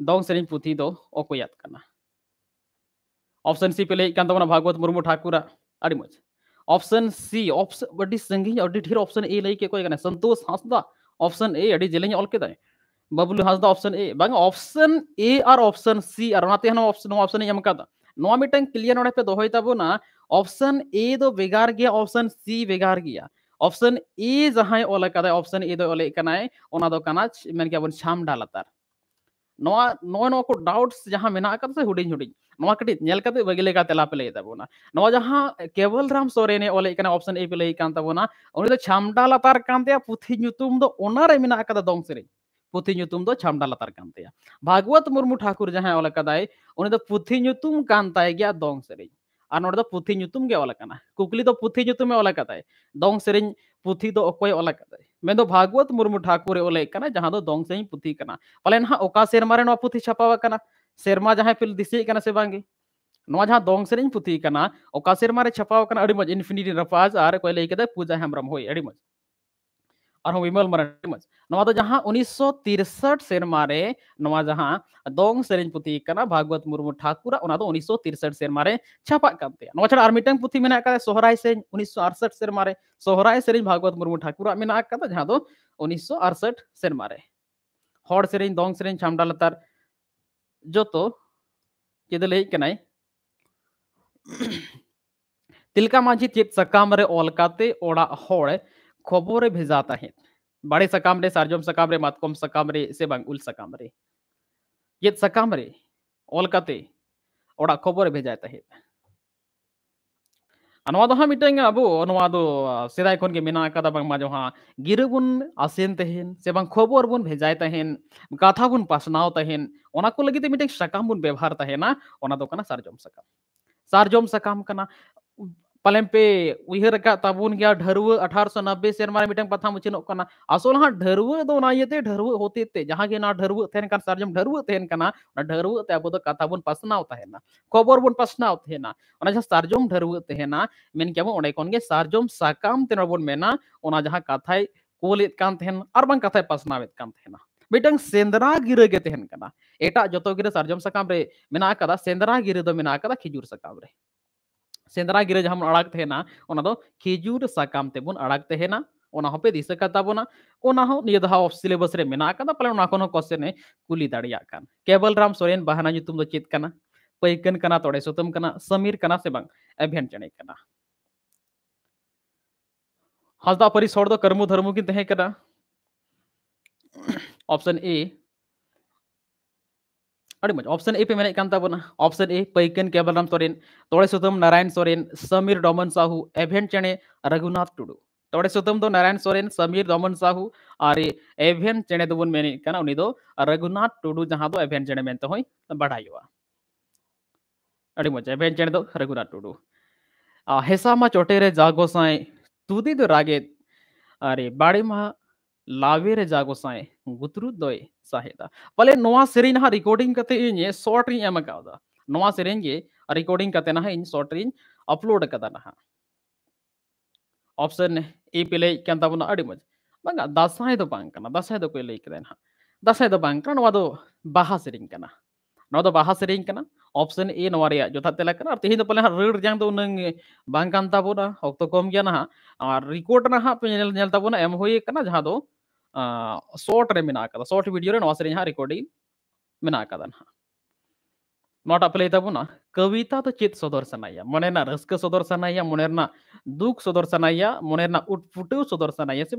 दोंग सेरिंग पुथी दो ओकोयात कना ऑप्शन सी पे ले भागवत मुर्मू ठाकुर मज ऑप्शन सी ऑप्शन बड़ी संगी अड़ी ढेर ऑप्शन ए लई के कोई कना। संतोष हासदा, ऑप्शन ए, अड़ी जेलेኝ ऑल के दाय बबलू हासदा, ऑप्शन ए। बांग ऑप्शन ए और ऑप्शन सी और नाते हनो ऑप्शन ऑप्शन एम कादा नोआ मिटन क्लियर नोडे पे दोहय ताबोना ऑप्शन ए दो बेगार गया, ऑप्शन सी बेगार गया। ऑप्शन ए जहाँ ओले कदा ऑप्शन ए दो ओले कनाय ओना दो कना मेन के बन छाम डालतार नो नो डाउट्स जहाँ मेना कद से हुडिंग हुडिंग। नोआ कटी नेल कते बगले का तेला पे ले ताबोना नोआ जहाँ केवल राम सोरेने ओले कना ऑप्शन ए पे ले कान ताबोना उनी दो छाम डालतार कानते पुथी nyutum दो ओना रे मेना कदा दोंग सेरे पुथी nyutum दो छाम डालतार कानते भागवत मुर्मू ठाकुर जहाँ ओले कदाय उनी दो पुथी दोंग सेरे और दो पुथी कुकली दो पुथी nyutum में ओले कदाय दोंग सेरेñ पुथी दो ओकोय ओले कदाय दो भागवत मुर्मू ठाकुर ओले कना, जहाँ दो दोंग सेरेñ पुथी करना पाले ना ओका सेरमा रे पुथी छपावा सेमा जहाँ दिसे कना से बांगे जहाँ दोंग सेरेñ पुथी करना ओका सेरमा छापा इनफिनिटी रफाज आर कोय ले केदा पूजा हेम्रम अड़ी मज। और विमल मरण नोआ दो जहाँ 1963 सेरमा रे नोआ जहाँ दोंग सेरेñ पुथी कना भागवत मुर्मू ठाकुर ओना दो 1963 सेरमा रे छापा कानते नोआ छड़ा आर मिटंग पुथी मेना का सोहराय से 1968 सेरमा रे सोहराय सेरेñ भागवत मुर्मू ठाकुर मेना का जहाँ दो 1968 सेरमा रे हॉड सेरेñ दोंग सेरेñ छामडा लतार जोतो चेद ले कनाय तिलका माझी चेत सकाम रे ओलकाते ओड़ा खबर भेजा तहें बड़े सकाम रे सारजम सकाम रे मातकम सकाम रे से बांग उल सकाम रे चेत सकाम रे ओलकाते ओड़ा खबर भेजा तहें नवा दो मिटंग अबो नवा दो सेदाय खन के मेना कदा बांग मा जहा गिरे बुन आसेन तहेन से बांग खबर बुन भेजाय तहेन कथा बुन पासनाव तहेन ओना को लगी मिटंग सकाम बुन व्यवहार तहेना ओना दो कना सारजम सकाम। सारजम सकाम कना ᱯᱟᱞᱮᱱ ᱯᱮ ᱩᱭᱦᱟᱹᱨ ᱟᱠᱟᱫ ᱛᱟᱵᱚᱱ ᱜᱮᱭᱟ ᱰᱷᱟᱹᱨᱣᱟᱹ ᱟᱴᱷᱟᱨᱚᱥᱚ ᱱᱚᱵᱵᱮ ᱥᱮᱨᱢᱟ ᱨᱮ ᱢᱤᱫᱴᱟᱝ ᱯᱟᱛᱷᱟᱢ ᱩᱪᱷᱟᱹᱱᱚᱜ ᱠᱟᱱᱟ ᱟᱥᱚᱞ ᱦᱟᱸᱜ ᱰᱷᱟᱹᱨᱣᱟᱹ ᱫᱚ ᱚᱱᱟ ᱤᱭᱟᱹᱛᱮ ᱰᱷᱟᱹᱨᱣᱟᱹ ᱦᱚᱛᱮ ᱛᱮ ᱡᱟᱦᱟᱸ ᱜᱮ ᱚᱱᱟ ᱰᱷᱟᱹᱨᱣᱟᱹ ᱛᱟᱦᱮᱱ ᱠᱟᱱ ᱥᱟᱨᱡᱚᱢ ᱰᱷᱟᱹᱨᱣᱟᱹ ᱛᱟᱦᱮᱱ ᱠᱟᱱᱟ ᱚᱱᱟ ᱰᱷᱟᱹᱨᱣᱟᱹ ᱛᱮ ᱟᱵᱚ ᱫᱚ ᱠᱟᱛᱷᱟ ᱵᱚᱱ ᱯᱟᱥᱱᱟᱣ ᱛᱟᱦᱮᱱᱟ ᱠᱷᱚᱵᱚᱨ ᱵᱚᱱ ᱯᱟᱥᱱᱟᱣ ᱛᱟᱦᱮᱱᱟ ᱚᱱᱟ ᱡᱟᱦᱟᱸ ᱥᱟᱨᱡᱚᱢ ᱰᱷᱟᱹᱨᱣᱟᱹ ᱛᱟᱦᱮᱱᱟ ᱢᱮᱱ ᱠᱮᱭᱟᱵᱚᱱ ᱚᱸᱰᱮ ᱠᱷᱚᱱ ᱜᱮ ᱥᱟᱨᱡᱚᱢ ᱥᱟᱠᱟᱢ ᱛᱮ ᱵᱚᱱ ᱢᱮᱱᱟ ᱚᱱᱟ ᱡᱟᱦᱟᱸ ᱠᱟᱛᱷᱟᱭ ᱠᱳᱞᱮᱫ ᱠᱟᱱ ᱛᱟᱦᱮᱱ ᱟᱨ ᱵᱟᱝ ᱠᱟᱛᱷᱟᱭ ᱯᱟᱥᱱᱟᱣᱮᱫ ᱠᱟᱱ ᱛᱟᱦᱮᱱᱟ ᱢᱤᱫᱴᱟᱝ ᱥᱮᱸᱫᱽᱨᱟ ᱜᱤᱨᱟᱹ ᱜᱮ ᱛᱟᱦᱮᱱ ᱠᱟᱱᱟ ᱮᱴᱟᱜ ᱡᱚᱛᱚ ᱜᱤᱨᱟᱹ ᱥᱟᱨᱡᱚᱢ ᱥᱟᱠᱟᱢ ᱨᱮ ᱢᱮᱱᱟᱜ ᱟᱠᱟᱫᱟ ᱥᱮᱸᱫᱽᱨᱟ ᱜᱤᱨᱟᱹ ᱫᱚ ᱢᱮᱱᱟᱜ ᱟᱠᱟᱫᱟ ᱠᱷᱤᱡᱩᱨ ᱥᱟᱠᱟᱢ ᱨᱮ ᱥᱮᱸᱫᱽᱨᱟ ᱜᱤᱨᱟᱹ ᱡᱟᱦᱟᱸ ᱵᱚᱱ ᱟᱲᱟᱜ ᱛᱟᱦᱮᱱᱟ ᱚᱱᱟ ᱫᱚ ᱠᱷᱤᱡᱩᱨ ᱥᱟᱠᱟᱢ ᱛᱮᱵᱚᱱ ᱟᱲᱟᱜ ᱛᱟᱦᱮᱱᱟ ᱚᱱᱟ ᱦᱚᱸᱯᱮ ᱫᱤᱥᱟᱹ ᱠᱟᱜ ᱛᱟᱵᱚᱱᱟ ᱚᱱᱟ ᱦᱚᱸ ᱱᱤᱭᱟᱹ ᱫᱷᱟᱣ ᱥᱤᱞᱮᱵᱟᱥ ᱨᱮ ᱢᱮᱱᱟᱜ ᱟᱠᱟᱫᱟ ᱯᱟᱞᱮ ᱚᱱᱟ ᱠᱷᱚᱱ ᱦᱚᱸ ᱠᱚᱥᱪᱮᱱ ᱮ ᱠᱩᱞᱤ ᱫᱟᱲᱮᱭᱟᱜ ᱠᱟᱱ ᱠᱮᱵᱚᱞ ᱨᱟᱢ ᱥᱚᱨᱮᱱ ᱵᱟᱦᱟᱱᱟ ᱧᱩᱛᱩᱢ ᱫᱚ ᱪᱮᱫ ᱠᱟᱱᱟ ᱯᱟᱹᱭᱠᱟᱹᱱ ᱠᱟᱱᱟ ᱛᱚᱲᱮ ᱥᱩᱛᱟᱹᱢ ᱠᱟᱱᱟ ᱥᱚᱢᱤᱨ ᱠᱟᱱᱟ ᱥᱮ ᱵᱟᱝ ᱮᱵᱷᱮᱱ ᱪᱮᱬᱮ ᱠᱟᱱᱟ ᱦᱟᱸᱥᱫᱟ ᱯᱟᱹᱨᱤᱥ ᱦᱚᱲ ᱫᱚ ᱠᱟᱹᱨᱢᱩ ᱫᱷᱟᱨᱢᱩ ᱠᱤᱱ ᱛᱟᱦᱮᱸ ᱠᱟᱱᱟ ऑप्शन ए अड़ी मज ऑप्शन ए पे मैंने कान ऑप्शन ए पैकन केबलराम सोरेन तोड़े सुतम नारायण सोरेन समीर डोमन साहू एवेंट चेणे रघुनाथ टुडू तोड़े सुतम दो नारायण सोरेन समीर डोमन साहू और एवेंट चेणे दोबन मेने दो रघुनाथ टुडू जहाँ दो एवेंट चेणे मेनते होय बढ़ायोआ अड़ी मज एवेंट चेणे दो रघुनाथ टुडू हेसा मा चोटे रे जागो साए तुदी दो रागे अरे बाड़ी लावे रे जागो साए गुतरु दोय साहेदा पले नोआ सेरिन हा रिकॉर्डिंग कते इन शॉर्ट री एम कादा नोआ सेरिन गे रिकॉर्डिंग कते ना इन शॉर्ट री अपलोड कदा ना ऑप्शन ए पे ले क्या तबना अड़ी मज बंगा दासाय दो बांग कना दासाय दो कोई ले कदे ना दासाय दो बांग कना नोआ दो बाहा सेरिन कना नोआ दो बाहा सेरिन कना ऑप्शन ए नोआ रे जो तेला कना तेहि दो पले रेड जांग दो नंग बांग कान ताबोना ऑक्तो कम गया ना रिकॉर्ड ना पे नेल नेल ताबोना एम होई कना जहाँ दो शॉर्ट रे मेना कदा शॉर्ट वीडियो रे नोआ सेरिन हा रिकॉर्डिंग मेना कदा ना। नोटा प्ले ताबोना कविता तो चेत सदर मनेना रस्क सदर मनेरना दुख सदर सनाया मनेरना उटफुटु सदर सनाया से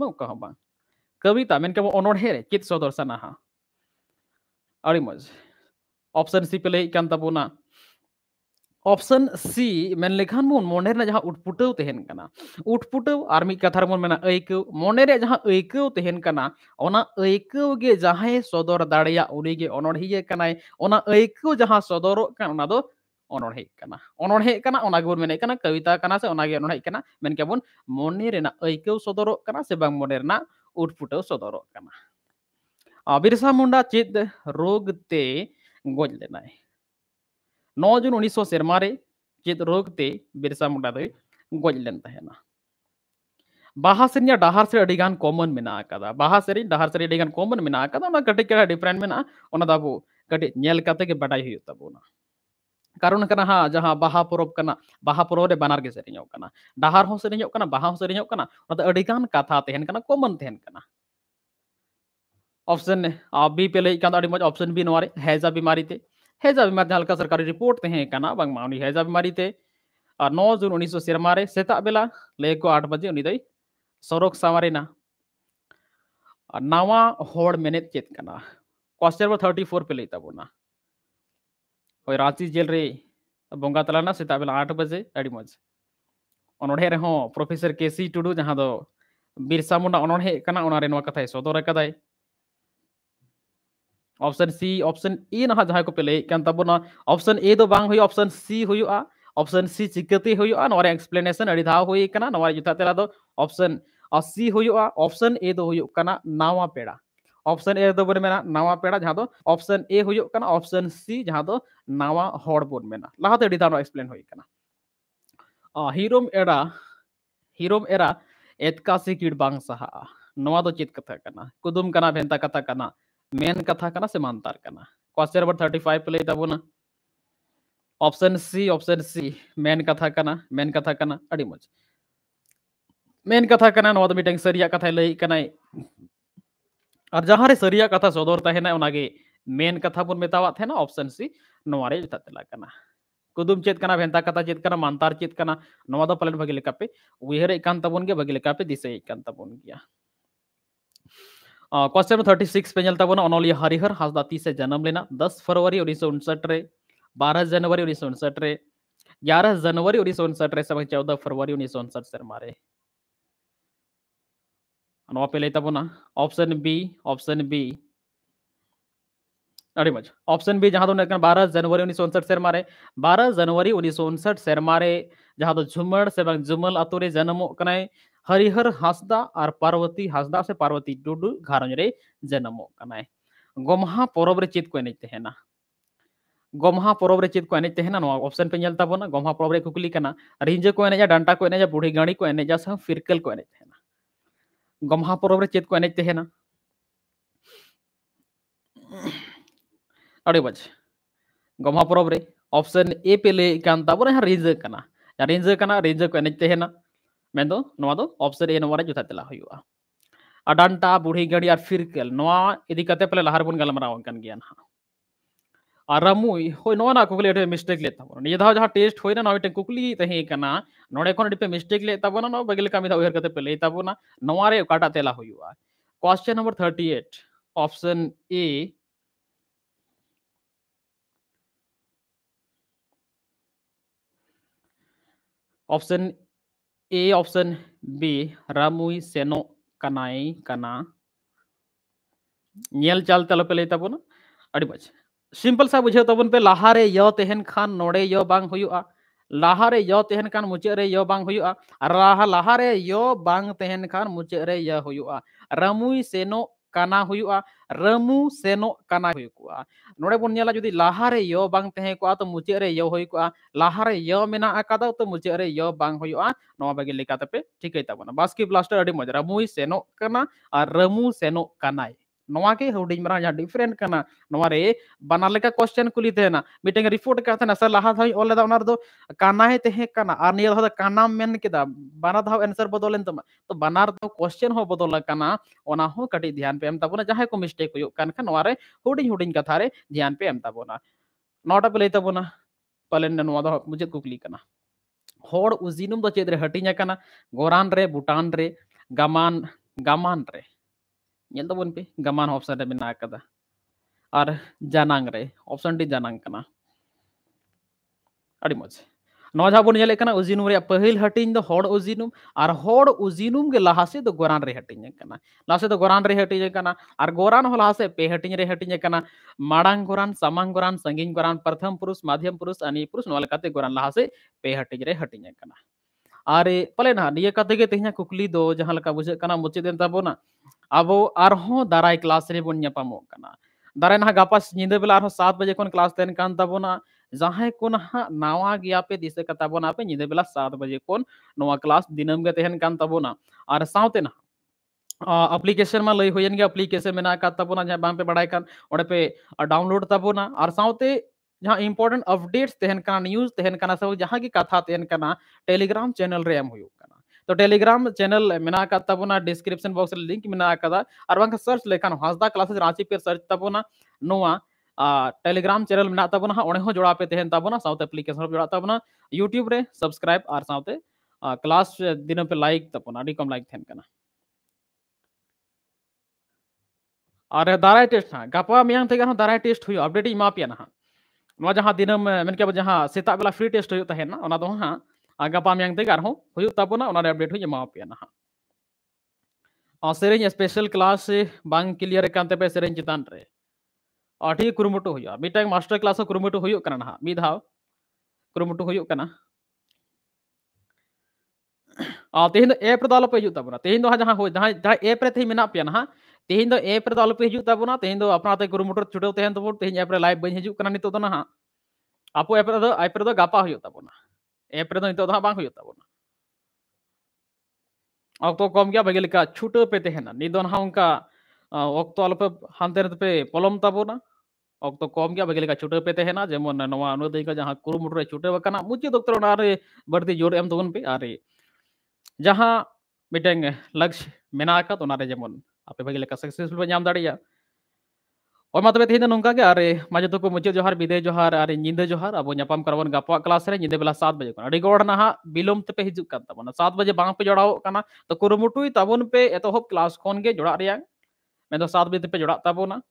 ऑप्शन सी मेन लेखान मन मोने जहाँ उठपुटव तेहन कना उठपुटव आर मी कथा मन मेना ऐकव मोने जहाँ ऐकव तेहन गे जहाँ सदर दाड़िया उनी ऐकव जहाँ सदर कन कविता से कना मेन बन मोने रे ऐकव सदर से बांग मोने रे सदर बिरसा मुंडा चेद रोग ते गज लेनाय नौ जून उन्नीस सेरमा चेत रोगते बिरसा मुंडा दो गज लेन तहना बाहा सेरिया डाहार से कॉमन मेना आकादा बाहा सेरी डाहार से कॉमन के डिफरेंट ओना दाबो कटे हुई तबोना कारण कना हा, जहाँ बाहा कना बाहा परब रे बानार कना डाहार कना बाहा तो अडिगान कथा कना कॉमन कना ऑप्शन बी पे ले मज ऑप्शन बी नवारे, हैजा बीमारी ते। हेजा बीमारी हल्का सरकारी रिपोर्ट तहे कना बांग मा उनी हेजा बीमारी और 9 जून 1900 सेरमा रे सेता बेला ले को 8 बजे उनी दई, सरोक सामारिना और नावा होड़ मेने चेत कना। क्वेश्चन नंबर 34 पे लेता बोना ओय रांची जेल रे बोंगा तलाना सेता बेला 8 बजे, अड़ी मज। अनोढ़े रे हो प्रोफेसर केसी टुडू, जहाँ बिरसा मुंडा नवा कथा सदर कदाय ऑप्शन सी ऑप्शन ए ना जहाँ को पे कान ऑप्शन ए दो बांग ऑप्शन सी हुआ ऑप्शन सी चिकते हुआ एक्सप्लेनेशन अड़ी धाव हुई कना नोरे जुता तेला ऑप्शन सी हुआ ऑप्शन ए हुई कना नावा पेड़ा ऑप्शन ए दो बन मेना नावा पेड़ा जहाँ दो ऑप्शन ए कना ऑप्शन सी जहाँ दो नावा हॉड बोन मेना लाहाते धाव एक्सप्लेन हुई कना हीरोम एड़ा हीरोम एरा एतका से कीड़ बांग सहा नोवा चित कथा कना कुदुम कथा कना मेन कथा कना से मानतार कना क्वेश्चन नंबर 35 पे ले तबोना ऑप्शन सी ऑप्शन सी मेन कथा कना मेन कथा कना अड़ी मज मेन कथा कना नवा मिटिंग सरिया कथा लई कना और जहाँ रे सरिया कथा सदर तहेना ओनागे मेन कथा बन मेतावा थे ना ऑप्शन सी नवा जुता तेला कना कुदुम चेत कना भेंता कथा चेत कना मानतार चेत कना नवा दो पलन भगे लेका पे उहेरे कान तबन गे भगे लेका पे दिसे कान तबन गया। क्वेश्चन नंबर थर्टी सिक्स पे चलता बोना अनोलिया हरिहर हासदा तीस से जन्म लेना। दस फरवरी उन्नीस सौ उनसठ रे, बारह जनवरी उन्नीस सौ उनसठ रे, ग्यारह जनवरी उन्नीस सौ उनसठ रे सब चौदह फरवरी उन्नीस सौ उनसठ से मारे लेता बोना ऑप्शन बी ऑप्शन बी अड़ी मज ऑप्शन बी जहाँ तो बारह जनवरी उन्नीस सौ उनसठ से मारे बारह जनवरी उन्नीस सौ उनसठ से मारे जहाँ तो झुमर से जुमल अतु रे जन्मो हरिहर हासदा और पार्वती हासदा से पार्वती टुडू घारंज रे जन्मो गोमहा परब रे चेत को एनेज तहेना गोमहा परब रे चेत को एनेज नो ऑप्शन पे नेल ताबोना गोमहा परब रे कुकली कना, रिंजे को एनेजा डंटा को एनेजा बुढ़ी गाड़ी को एनेजा सा फिरकल को एनेज तहेना गोमहा परब रे चेत को एनेज तहेना अड़े बज गोमहा परब रे ऑप्शन ए पे ले कान ताबोना रिंजे कना। रिंजे कना, रिंजे को एनेज तहेना ऑप्शन ए नोवा रे जुथा तेला हुआ अडांटा बुढ़ी गाड़ी और फिरकल इदी पहले लहार बुन गलमराव गया ना रमुई होय ना कुकली मिस्टेक जहाँ टेस्ट होय ना नोवा कुकली तहे कना मिस्टेक बगल का मिदा उहर कते पहले काटा तेला हुआ question number 38 option A option A option B रामुई सेनो कनाई कना नियल चाल तल पे लेता बोना अड़ी बच सिंपल सा बुझे तबन पे लाहारे य तेहन खान नोड़े य बांग हुयुआ लाहारे य तेहन खान मुचे रे य बांग हुयुआ राहा लाहारे य बांग तेहन खान मुचे रे य हुयुआ रामुई सेनो काना हुयुआ रमु सेनो काना हुयुआ नोड़े बन नेला जुदी लाहारे य बांग तेहे को तो मुचे रे य हुयुआ लाहारे य मेना आकादा तो मुचे रे य बांग हुयुआ नोवा ठीक है तबना बास्की ब्लास्टर अडी मज रमुई सेनो काना और रमु सेनो नवा हुडिंग मरा डिफरेंट करना नवा रे बना लेका क्वेश्चन कुली मीटिंग रिपोर्ट का था सर लाहा था ओले दा ओनर दो। काना है काना। आर काना मेन बना दा। आंसर बदलेन तमा तो बनार दो क्वेश्चन हो बदल काना। ओना हो कटी ध्यान पे एम ताबोना जहाँ को मिस्टेक हो कान खान नवा रे, हुडिंग हुडिंग कथा रे, ध्यान पे एम ताबोना नोटा पे लेता बोना। पलेन नवा दा मुझे कुकली काना। होड़ उजिनुम दो चेद रे हटिnya kana goran re ᱧᱮᱞ ᱫᱚᱵᱚᱱ ᱯᱮ ᱜᱟᱢᱟᱱ ᱚᱯᱥᱚᱱ ᱨᱮ ᱢᱮᱱᱟᱜ ᱟᱠᱟᱫᱟ ᱟᱨ ᱡᱟᱱᱟᱝ ᱨᱮ ᱚᱯᱥᱚᱱ ᱰᱤ ᱡᱟᱱᱟᱝ ᱠᱟᱱᱟ ᱟᱹᱰᱤ ᱢᱚᱡᱽ ᱱᱚᱣᱟ ᱡᱟᱦᱟᱸ ᱵᱚᱱ ᱧᱮᱞᱮᱫ ᱠᱟᱱᱟ ᱩᱡᱤᱱᱩᱢ ᱨᱮᱭᱟᱜ ᱯᱟᱹᱦᱤᱞ ᱦᱟᱹᱴᱤᱧ ᱫᱚ ᱦᱚᱲ ᱩᱡᱤᱱᱩᱢ ᱟᱨ ᱦᱚᱲ ᱩᱡᱤᱱᱩᱢ ᱜᱮ ᱞᱟᱦᱟ ᱥᱮᱫ ᱫᱚ ᱜᱚᱨᱟᱱ ᱨᱮ ᱦᱟᱹᱴᱤᱧ ᱟᱠᱟᱱᱟ ᱞᱟᱦᱟ ᱥᱮᱫ ᱫᱚ ᱜᱚᱨᱟᱱ ᱨᱮ ᱦᱟᱹᱴᱤᱧ ᱟᱠᱟᱱᱟ ᱟᱨ ᱜᱚᱨᱟᱱ ᱦᱚᱸ ᱞᱟᱦᱟ ᱥᱮᱫ ᱯᱮ ᱦᱟᱹᱴᱤᱧ ᱨᱮ ᱦᱟᱹᱴᱤᱧ ᱟᱠᱟᱱᱟ ᱢᱟᱲᱟᱝ ᱜᱚᱨᱟᱱ ᱥᱟᱢᱟᱝ ᱜᱚᱨᱟᱱ ᱥᱟᱺᱜᱤᱧ ᱜᱚᱨᱟᱱ ᱯᱨᱚᱛᱷᱚᱢ ᱯᱩᱨᱩᱥ ᱢᱟᱫᱷᱭᱚᱢ ᱯᱩᱨᱩᱥ ᱟᱹᱱᱤ ᱯᱩᱨᱩᱥ ᱱᱚᱣᱟ ᱞᱮᱠᱟᱛᱮ ᱜᱚᱨᱟᱱ ᱞᱟᱦᱟ ᱥᱮᱫ ᱯᱮ ᱦᱟᱹᱴᱤᱧ ᱨᱮ ᱦᱟᱹᱴᱤᱧ ᱟᱠᱟᱱᱟ ᱟᱨ ᱯᱟᱞᱮᱱ ᱦᱟᱸᱜ ᱱᱤᱭᱟᱹ ᱠᱟᱛᱮ ᱜᱮ ᱛᱮᱦᱮᱧᱟᱜ ᱠᱩᱠᱞᱤ ᱫᱚ ᱡᱟᱦᱟᱸ ᱞᱮᱠᱟ ᱵᱩᱡᱷᱟᱹᱜ ᱠᱟᱱᱟ ᱢᱩᱪᱟᱹᱫ ᱮᱱ ᱛᱟᱵᱚᱱᱟ अब आरहों दाराय क्लास रे बन ᱧᱟᱯᱟᱢᱚᱜ ᱠᱟᱱᱟ दाराय ना गापा ᱧᱤᱫᱟᱹ ᱵᱮᱞᱟ आरहों 7 बजे कोन क्लास तेन कान ताबोना जहाँ को ना नावा गया पे दिसे कताबोना पे निदे बेला सात बजे कोन नवा क्लास दिनम गे तेहन कान तबोना और साउते ना एप्लीकेशन में लई होयन गे एप्लीकेशन में ना का तबोना जहाँ बांग पे बड़ाई कान ओडे पे डाउनलोड तबोना और साउते जहाँ इंपॉर्टेंट अपडेट्स तेहन काना न्यूज तेहन काना सब जहाँ की कथा तेहन काना टेलीग्राम चैनल रे एम हुयो काना तो टेलीग्राम चैनल तबोना डिस्क्रिप्शन बॉक्स लिंक मेना कदा और वहाँ सर्च लेखान हासदा क्लासेस रांची पे सर्च तबोना टेलीग्राम चैनल में हो जोड़ा पे तेहन ताबना, साउथ एप्लीकेशन जोड़ा ताबना। यूट्यूब सब्सक्राइब और साउथे क्लास दिन पे लाइक ताबना कम लाइक थेन कना और दाराय टेस्ट हाँ गपा मियांग थे दाराय टेस्ट हुयो अपडेट इमा पिया ना नो जहाँ जहाँ सेता बेला फ्री टेस्ट हुयो तहेन ना ओना दो हाँ। गपा हाँ सेरेंज स्पेशल क्लास बांग क्लियर पे सेरेंज चितान रे आठी कुरुमुटु मिटांग मास्टर क्लास कुरुमुटु कना ना मी धाव कुरुमुटु आ तेहिन दो एप रे पे हिजुग ताबना तेहिन दो जहाँ हो जहाँ जहाँ एप रे तेहि मेना पे ना तेहिन दो एप रे पे हिजुग ताबना तेहिन अपना कुरुमुटु छुटो तेहन तबो तेहिन एप रे लाइव नितो दो ना आपो एप रे दो एप रे अप्रैल नित कम गया भगे छुट पे तेना निदन हाँ उनका अक्तो पे पलम ताबना अक्तो कम गया भगे छुट पे तेना जेमन अनुदायिका जहाँ कुरुमुट छुटेबा मुचाद अक्त बड़ती ज़ोर एम तबन पे और जहाँ मिटे लक्ष्य मेना जेमन आप भगे सक्सेसफुल दाड़ा और मतलब तेज नौका अरे माजो को मुझे जोहार बिदे जोहार अरे नींदे जोहार अब नापाम करबन गपा क्लास रे नींदे बेला सात बजे अड़ी गड़ ना बिलोम पे हजू सात बजे बांग पे जड़ाव तो कुरुमुटुई तबन पे एतहब क्लास खन के जोड़ा रे मैं सात बजे पे जोड़ा तबना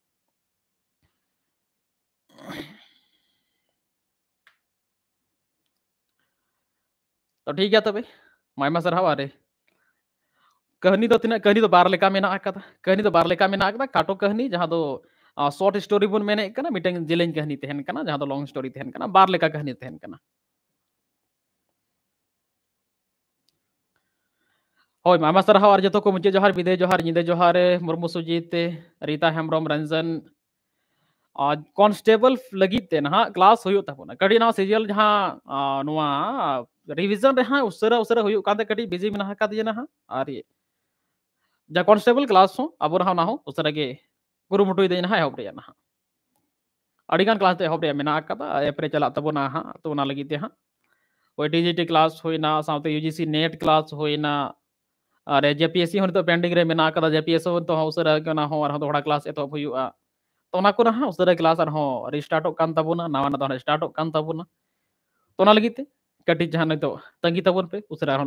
तो ठीक है तब मायमा सारा अरे कहानी तो तीना कहानी तो बार लेका मेना कहानी तो बार लेका मेना काटो कहनी जहाँ तो शॉर्ट स्टोरी बुन मेने कना मिटेंग जिलेंज कहनी तेहन कना जहां दो लॉन्ग स्टोरी तेहन कना बार लेका कहनी तेहन कना ᱦᱳᱭ ᱢᱟ ᱟᱭᱢᱟ ᱥᱟᱨᱦᱟᱣ ᱟᱨ ᱡᱚᱛᱚ ᱠᱚ ᱢᱩᱪᱟᱹᱫ ᱡᱚᱦᱟᱨ ᱵᱤᱫᱟᱹᱭ ᱡᱚᱦᱟᱨ ᱧᱤᱫᱟᱹ ᱡᱚᱦᱟᱨ ᱢᱩᱨᱢᱩ ᱥᱩᱡᱤᱛ ᱨᱤᱛᱟ ᱦᱮᱢᱵᱨᱚᱢ ᱨᱚᱧᱡᱚᱱ कॉन्स्टेबल लगित ते ना क्लास हुयो तबना कडी ना सीरियल जहां नोआ रिवीजन रे हां उसरा उसरा हुयो कादे कडी बिजी मना का दिए ना और ये जा कॉन्स्टेबल क्लास हो अब रहा ना हो उसरा कुरुमुटुदेन एहब्रियन अड़गान क्लास एप्रे चलना हाँ तो लगे हाँ वो डी जी टी क्लास होना साथ यूजीसी नेट क्लास होना और जेपीएससी हम पेंडिंग में जेपीएस उसका क्लास एत तो हाँ उस क्लास रिस्टार्ट नवा रिस्टार्ट तो लगे कटी जहाँ नो तंगी तब उस हज़ार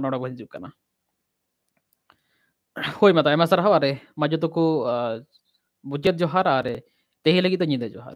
हाई मत सारे मज़े तो को जोहार अरे तेहे लगी तो निदे जोहार।